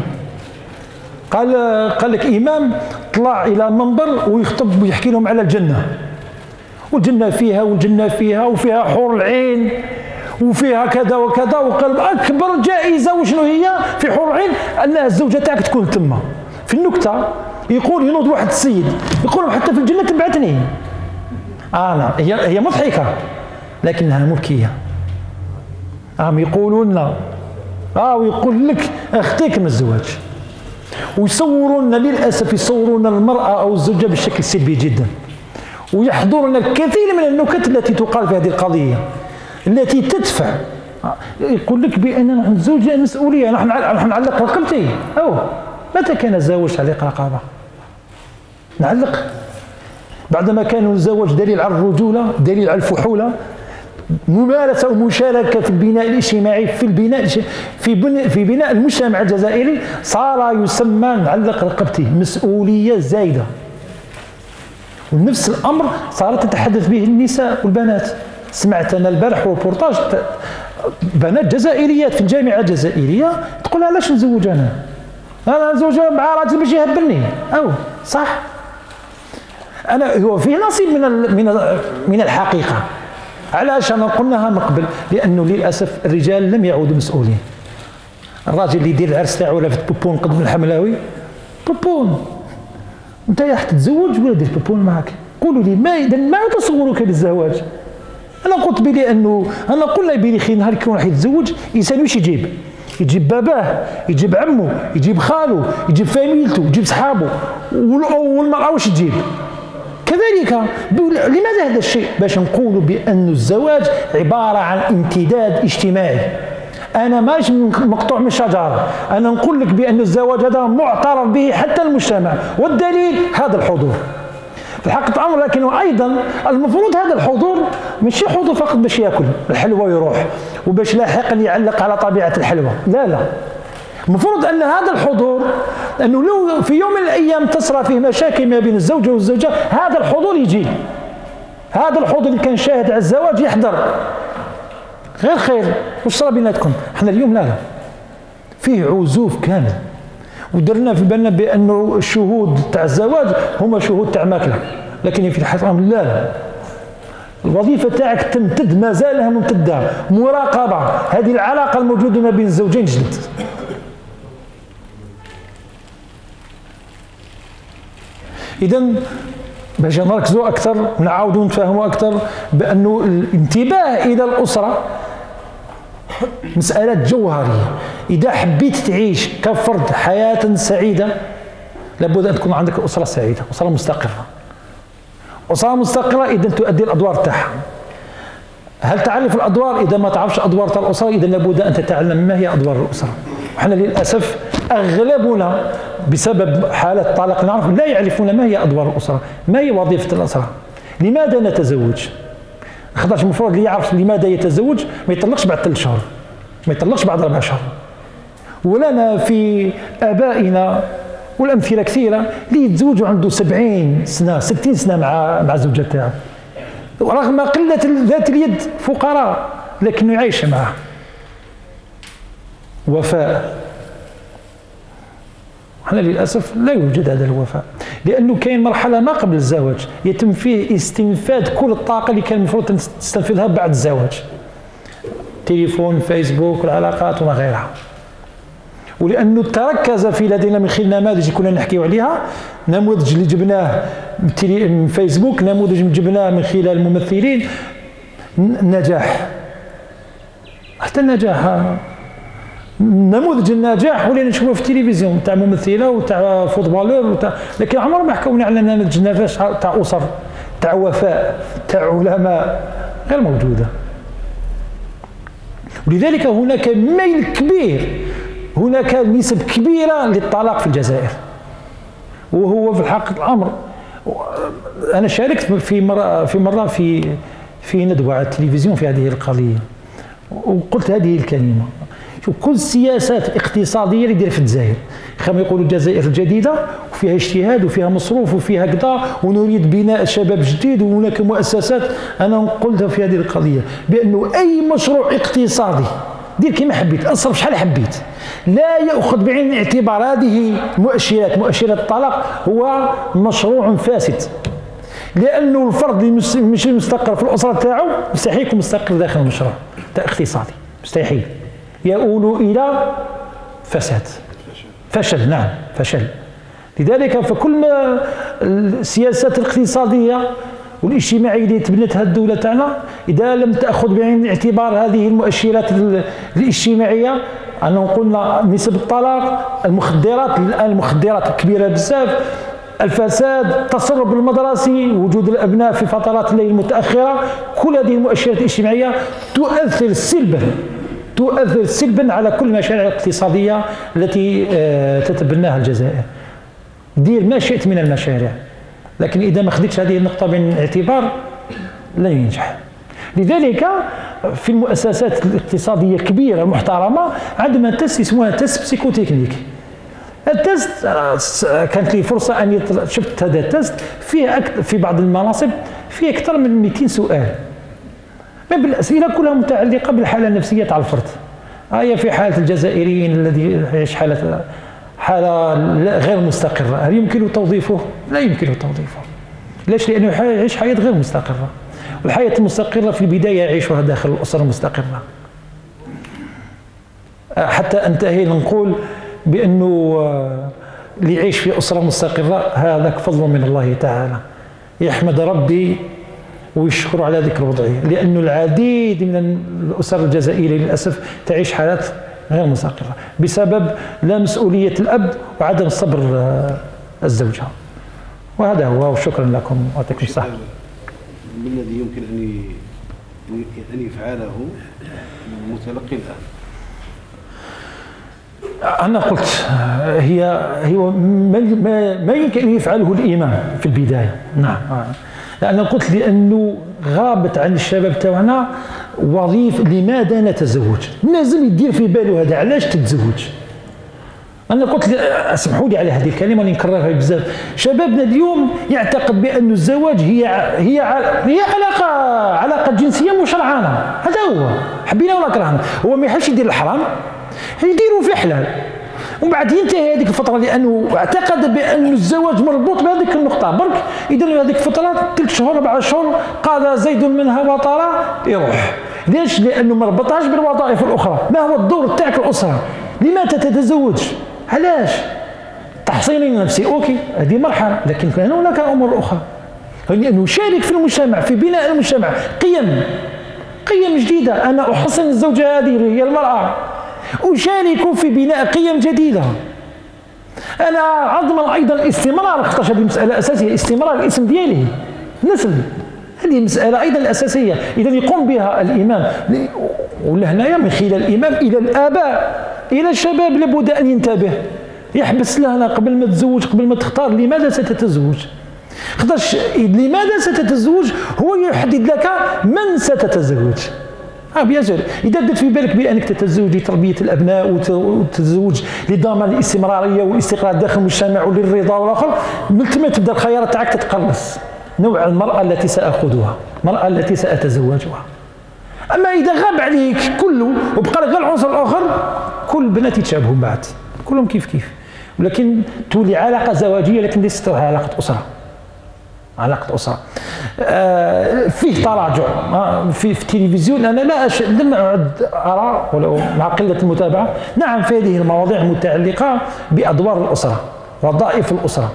A: قال قال لك إمام طلع إلى منبر ويخطب ويحكي لهم على الجنة. والجنة فيها والجنة فيها وفيها حور العين وفيها كذا وكذا وقال أكبر جائزة وشنو هي؟ في حور العين؟ ان الزوجة تاعك تكون تما. في النكتة يقول ينوض واحد السيد. يقول حتى في الجنة تبعتني. آه لا هي هي مضحكة لكنها مبكية. هم يقولون آه ويقول لك اختيك من الزواج. ويصورون للأسف يصورون المرأة أو الزوجة بشكل سلبي جدا. ويحضرون الكثير من النكت التي تقال في هذه القضية التي تدفع. يقول لك بأن الزوجة مسؤولية نحن نحن نعلق رقبتي أو متى كان الزواج تعليق رقابه؟ نعلق. بعدما كان الزواج دليل على الرجولة دليل على الفحولة ممارسة ومشاركة في البناء الاجتماعي في البناء في بناء في بناء المجتمع الجزائري صار يسمى نعلق رقبتي مسؤولية زايدة. ونفس الأمر صارت تتحدث به النساء والبنات. سمعت أنا البارح روبورتاج بنات جزائريات في الجامعة الجزائرية تقول علاش نزوج أنا؟ أنا نزوج مع راجل باش يهبلني. أو صح. أنا هو فيه نصيب من من من الحقيقة. علاش أنا قلناها من قبل؟ لأنه للأسف الرجال لم يعودوا مسؤولين. الراجل اللي يدير العرس تاعو ولا في بوبون قدم الحملاوي؟ بوبون. أنت راح تتزوج ولا دير بوبون معك قولوا لي ما اذا ما تصورك للزواج أنا قلت بلي انه أنا قلنا بلي خي نهار كي راح يتزوج إنسان واش يجيب؟ يجيب باباه يجيب عمه يجيب خاله يجيب فاميلته يجيب صحابه والمرأة واش تجيب؟ كذلك لماذا هذا الشيء؟ باش نقول بأن الزواج عبارة عن امتداد اجتماعي. أنا ماش مقطوع من الشجره أنا نقول لك بأن الزواج هذا معترف به حتى المجتمع. والدليل؟ هذا الحضور. في الحقيقة الأمر لكنه أيضا المفروض هذا الحضور ماشي حضور فقط باش يأكل الحلوى ويروح وباش لاحقا يعلق على طبيعة الحلوى. لا لا. المفروض أن هذا الحضور أنه لو في يوم من الأيام تصرى فيه مشاكل ما بين الزوجه والزوجة هذا الحضور يجي. هذا الحضور اللي كان شاهد على الزواج يحضر. غير خير وش صار بيناتكم؟ إحنا اليوم لا لا. فيه عزوف كامل. ودرنا في بالنا بانه الشهود تاع الزواج هما شهود تاع ماكلة. لكن في الحقيقة لا لا. الوظيفة تاعك تمتد ما زالها ممتدة. مراقبة. هذه العلاقة الموجودة ما بين الزوجين جدد. اذا باش نركزوا أكثر نعاودوا نفهموا أكثر بانه الانتباه إلى الأسرة مسألة جوهرية. إذا حبيت تعيش كفرد حياة سعيدة لابد أن تكون عندك أسرة سعيدة أسرة مستقرة. أسرة مستقرة إذا تؤدي الأدوار تاعها. هل تعرف الأدوار؟ إذا ما تعرفش أدوار تاع الأسرة إذا لابد أن تتعلم ما هي أدوار الأسرة. وحنا للأسف أغلبنا بسبب حالة طلاق نعرف لا يعرفون ما هي أدوار الأسرة ما هي وظيفة الأسرة. لماذا نتزوج؟ خاطرش المفروض اللي يعرف لماذا يتزوج ما يطلقش بعد ثلاث شهور ما يطلقش بعد أربع شهور ولنا في آبائنا والأمثلة كثيرة اللي يتزوجوا عنده سبعين سنة ستين سنة مع مع الزوجة تاعه رغم قلة ذات اليد فقراء لكنه يعيش معه. وفاء. إحنا للأسف لا يوجد هذا الوفاء. لأنه كاين مرحلة ما قبل الزواج يتم فيه استنفاد كل الطاقة اللي كان المفروض تستنفذها بعد الزواج. تليفون فيسبوك العلاقات وما غيرها. ولأنه تركز في لدينا من خلال نماذج كنا نحكيو عليها. نموذج اللي جبناه من فيسبوك نموذج جبناه من خلال الممثلين النجاح حتى النجاح نموذج النجاح ولينا نشوفه في التلفزيون تاع ممثلة وتاع فوتبالور وتاع لكن عمر ما حكونا على نموذج النجاح تاع أسر تاع وفاء تاع علماء غير موجودة. ولذلك هناك ميل كبير هناك نسب كبيرة للطلاق في الجزائر. وهو في الحقيقة الأمر. أنا شاركت في مرة في مرة في في ندوة على التلفزيون في هذه القضية وقلت هذه الكلمة. شوف كل السياسات الاقتصاديه اللي دايرة في الجزائر. كما يقولوا الجزائر الجديده وفيها اجتهاد وفيها مصروف وفيها كذا ونريد بناء شباب جديد وهناك مؤسسات. أنا قلت في هذه القضية بأنه أي مشروع اقتصادي دير كما حبيت أصرف شحال حبيت. لا يأخذ بعين الاعتبار هذه مؤشرات. مؤشرات الطلاق هو مشروع فاسد. لأنه الفرد اللي مش مستقر في الأسرة تاعو مستحيل يكون مستقر داخل المشروع. تاع اقتصادي. مستحيل. يؤول إلى فساد. فشل نعم فشل. لذلك فكل ما السياسات الاقتصادية والاجتماعية اللي تبنتها الدولة تاعنا إذا لم تأخذ بعين الاعتبار هذه المؤشرات الاجتماعية أنه قلنا نسب الطلاق المخدرات الآن المخدرات كبيرة بزاف الفساد التسرب المدرسي وجود الأبناء في فترات الليل المتأخرة كل هذه المؤشرات الاجتماعية تؤثر سلبا. تؤثر سلبا على كل المشاريع الاقتصادية التي آه، تتبناها الجزائر. دير ما شئت من المشاريع لكن إذا ما خدتش هذه النقطة بعين الاعتبار لن ينجح. لذلك في المؤسسات الاقتصادية الكبيره المحترمه عندما test يسموها test psychotechnique. ال test كانت لي فرصة اني شفت هذا التست فيه في بعض المناصب فيه أكثر من 200 سؤال. من الاسئله كلها متعلقة بالحالة النفسية تاع الفرد. هي في حالة الجزائريين الذي يعيش حاله حالة غير مستقرة. هل يمكن توظيفه؟ لا يمكن توظيفه. ليش؟ لأنه يعيش حياة غير مستقرة. الحياة المستقرة في البداية يعيشها داخل الأسرة المستقرة. حتى أنتهي نقول بأنه اللي يعيش في أسرة مستقرة هذاك فضل من الله تعالى. يحمد ربي ويشكر على ذكر الوضعية لأنه العديد من الأسر الجزائرية للأسف تعيش حالات غير مستقرة بسبب لا مسؤولية الأب وعدم صبر الزوجة. وهذا هو وشكرا لكم ويعطيكم الصحة.
B: ما الذي يمكن أن أن يفعله المتلقي الآن؟
A: أنا قلت هي هي ما, ما يمكن أن يفعله الإمام في البداية. نعم. أنا قلت لأنه غابت عن الشباب تاعنا وظيفة لماذا نتزوج لازم يدير في باله هذا علاش تتزوج؟ أنا قلت اسمحوا لي على هذه الكلمة اللي نكررها بزاف. شبابنا اليوم يعتقد بأن الزواج هي هي هي علاقة علاقة جنسية مشرعانة. هذا هو. حبينا ولا كرهنا؟ هو ما يحبش يدير الحرام يديروا في الحلال ومن بعد ينتهي هذيك الفترة لأنه اعتقد بأن الزواج مربوط بهذيك النقطة. برك اذا هذيك الفترة ثلاث شهور أربع شهور قاد زيد منها وطرا يروح. ليش؟ لأنه ما ربطهاش بالوظائف الأخرى. ما هو الدور تاعك الأسرة؟ لماذا تتزوج؟ علاش؟ تحصيني النفسي أوكي هذه مرحلة لكن كان هناك أمور أخرى. ان نشارك في المجتمع في بناء المجتمع. قيم قيم جديدة. أنا احصن الزوجة هذه هي المرأة. اشارك في بناء قيم جديدة. أنا اضمن أيضا الاستمرار خاطر هذه مساله أساسية استمرار الاسم ديالي. نسل هذه مسألة أيضا أساسية. إذا يقوم بها الإمام. ولا هنايا من خلال الإمام إلى الآباء إلى الشباب لابد أن ينتبه. يحبس لهنا قبل ما تزوج قبل ما تختار لماذا ستتزوج؟ خاطرش لماذا ستتزوج؟ هو يحدد لك من ستتزوج. آه بيان إذا درت في بالك بأنك تتزوج لتربية الأبناء وتتزوج لضمان الاستمرارية والاستقرار داخل المجتمع وللرضا والآخر من ثم تبدأ الخيارات تاعك تتقلص. نوع المرأة التي سأخذها المراه التي سأتزوجها. أما إذا غاب عليك كله وبقى غير العنصر الآخر كل البنات يتشابهوا بعد. كلهم كيف كيف. ولكن تولي علاقة زواجية لكن ليست علاقة أسرة. أسرة آه فيه تراجع آه في, في التلفزيون أنا لا أش... لم أعد أرى ولو مع قلة المتابعة. نعم في هذه المواضيع المتعلقة بأدوار الأسرة وظائف الأسرة.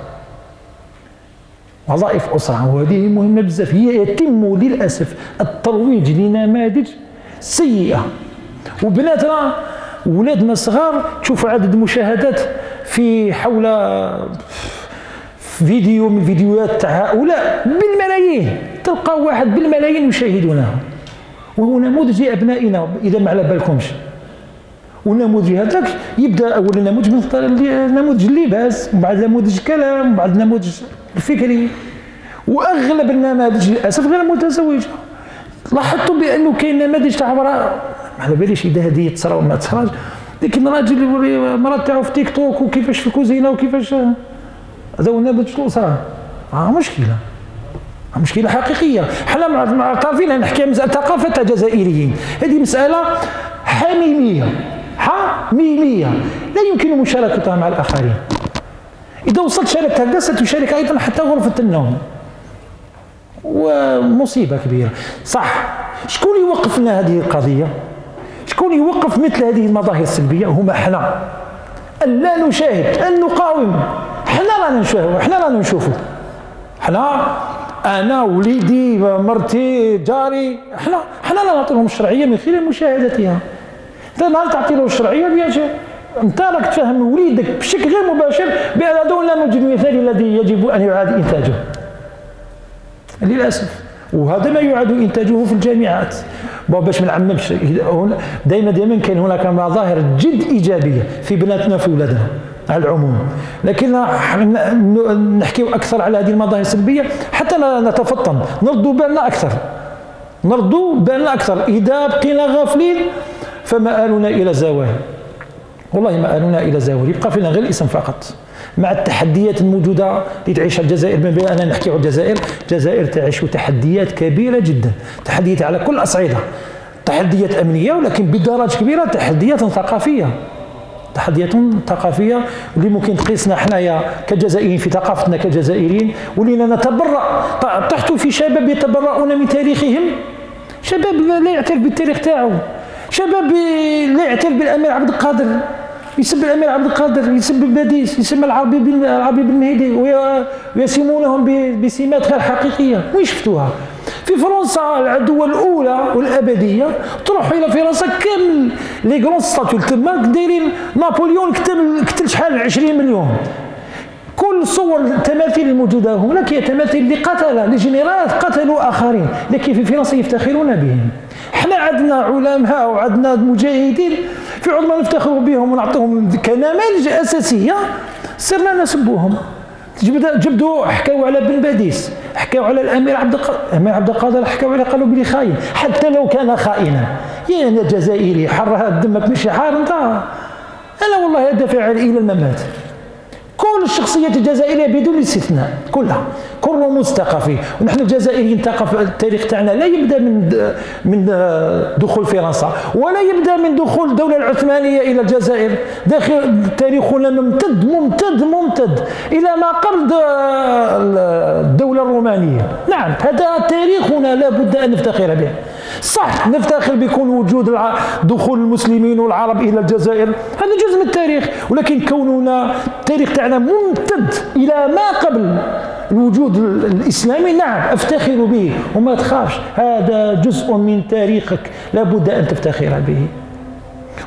A: وظائف أسرة وهذه مهمة بزاف. هي يتم للأسف الترويج لنماذج سيئة. وبناتنا ولادنا الصغار تشوفوا عدد المشاهدات في حول فيديو من فيديوهات تاع هؤلاء بالملايين. تلقى واحد بالملايين يشاهدونه وهو نموذج لأبنائنا إذا ما على بالكمش. والنموذج هذاك يبدأ أول نموذج من نموذج اللباس ومن بعد نموذج الكلام ومن بعد نموذج الفكري وأغلب النماذج للأسف غير متزوجة. لاحظتوا بأنه كاين نماذج تاع امراه ما على باليش إذا هذه تصرا ولا ما تصراش. لكن راجل المراه تاعو في تيك توك وكيفاش في الكوزينة وكيفاش هذا هو النماذج الاسره آه مشكلة. مشكلة حقيقية. حنا معترفين نحكي مسألة ثقافة الجزائريين هذه مسألة حميمية. حميمية. لا يمكن مشاركتها مع الآخرين. إذا وصلت شاركت هكذا ستشارك أيضا حتى غرفة النوم. ومصيبة كبيرة. صح. شكون يوقف لنا هذه القضية؟ شكون يوقف مثل هذه المظاهر السلبية؟ هما حنا أن لا نشاهد أن نقاوم. حنا رانا نشاهد حنا رانا نشوفوا حنا أنا وليدي مرتي جاري حنا حنا لا نعطيهم الشرعية من خلال مشاهدتها. انت نهار تعطي له الشرعيه بيان أنت راك تفهم وليدك بشكل غير مباشر بأن هذا لا نوجد مثال الذي يجب أن يعاد إنتاجه. للأسف. وهذا ما يعاد إنتاجه في الجامعات. باش ما نعممش. دائما دائما كاين هناك مظاهر جد إيجابية في بناتنا وفي اولادنا على العموم. لكن نحكي أكثر على هذه المظاهر السلبية حتى نتفطن. نردوا بالنا أكثر. نردوا بالنا أكثر. إذا بقينا غافلين فمآلنا إلى زوال. والله مآلنا إلى زوال. يبقى فينا غير الإسم فقط. مع التحديات الموجودة اللي تعيشها الجزائر من بين أنا نحكي على الجزائر الجزائر تعيش تحديات كبيرة جدا. تحديات على كل الأصعدة. تحديات أمنية ولكن بدرجة كبيرة تحديات ثقافية. تحديات ثقافية اللي ممكن تقيسنا حنايا كجزائريين في ثقافتنا كجزائريين ولينا نتبرأ. تحت في شباب يتبرؤون من تاريخهم؟ شباب لا يعترف بالتاريخ تاعو. شباب لا يعترف بالأمير عبد القادر. يسب الأمير عبد القادر يسب بن باديس يسمى العربي العربي بالمهدي ويسمونهم بسمات غير حقيقيه وين شفتوها؟ في فرنسا العدوة الأولى والأبدية. تروح إلى فرنسا كامل. les grandes statues تما دايرين نابليون قتل قتل شحال؟ 20 مليون. كل صور التماثيل الموجودة هناك هي تماثيل قتل لجنرالات قتلوا آخرين لكن في فرنسا يفتخرون بهم. إحنا عندنا علماء وعندنا مجاهدين في عظمى نفتخر بهم ونعطيهم كنماذج أساسية. صرنا نسبوهم. جبدوا حكاوا على بن باديس حكاوا على الأمير عبد القادر الأمير عبد القادر حكاوا عليه قالوا بلي خاين حتى لو كان خائنا. يا أنا جزائري حرها دمك مش حار انت أنا والله ادافع إلى الممات كل الشخصيات الجزائرية بدون استثناء كلها. كل رموز ثقافي ونحن الجزائريين التاريخ تاعنا. لا يبدأ من من دخول فرنسا ولا يبدأ من دخول الدولة العثمانية إلى الجزائر. داخل تاريخنا ممتد ممتد ممتد. إلى ما قبل الدولة الرومانية. نعم هذا تاريخنا لا بد أن نفتخر به. صح نفتخر بكون وجود دخول المسلمين والعرب إلى الجزائر. هذا جزء من التاريخ ولكن كوننا التاريخ تاعنا ممتد إلى ما قبل. الوجود الإسلامي نعم أفتخر به وما تخافش هذا جزء من تاريخك لابد أن تفتخر به.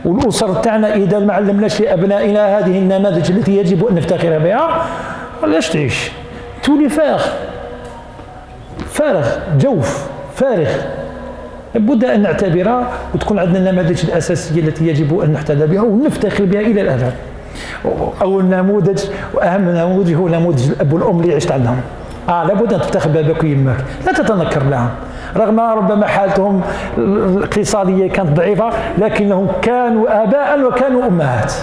A: والأسر تاعنا إذا ما علمناش لابنائنا هذه النماذج التي يجب أن نفتخر بها. علاش تعيش؟ تولي فارغ. فارغ جوف فارغ. لابد أن نعتبرها وتكون عندنا النماذج الأساسية التي يجب أن نحتذى بها ونفتخر بها إلى الابد أول نموذج وأهم نموذج هو نموذج الأب والأم اللي عشت عندهم. آه لابد أن تفتخر باباك ويماك لا تتنكر لهم رغم ربما حالتهم الاقتصاديه كانت ضعيفة لكنهم كانوا اباء وكانوا أمهات.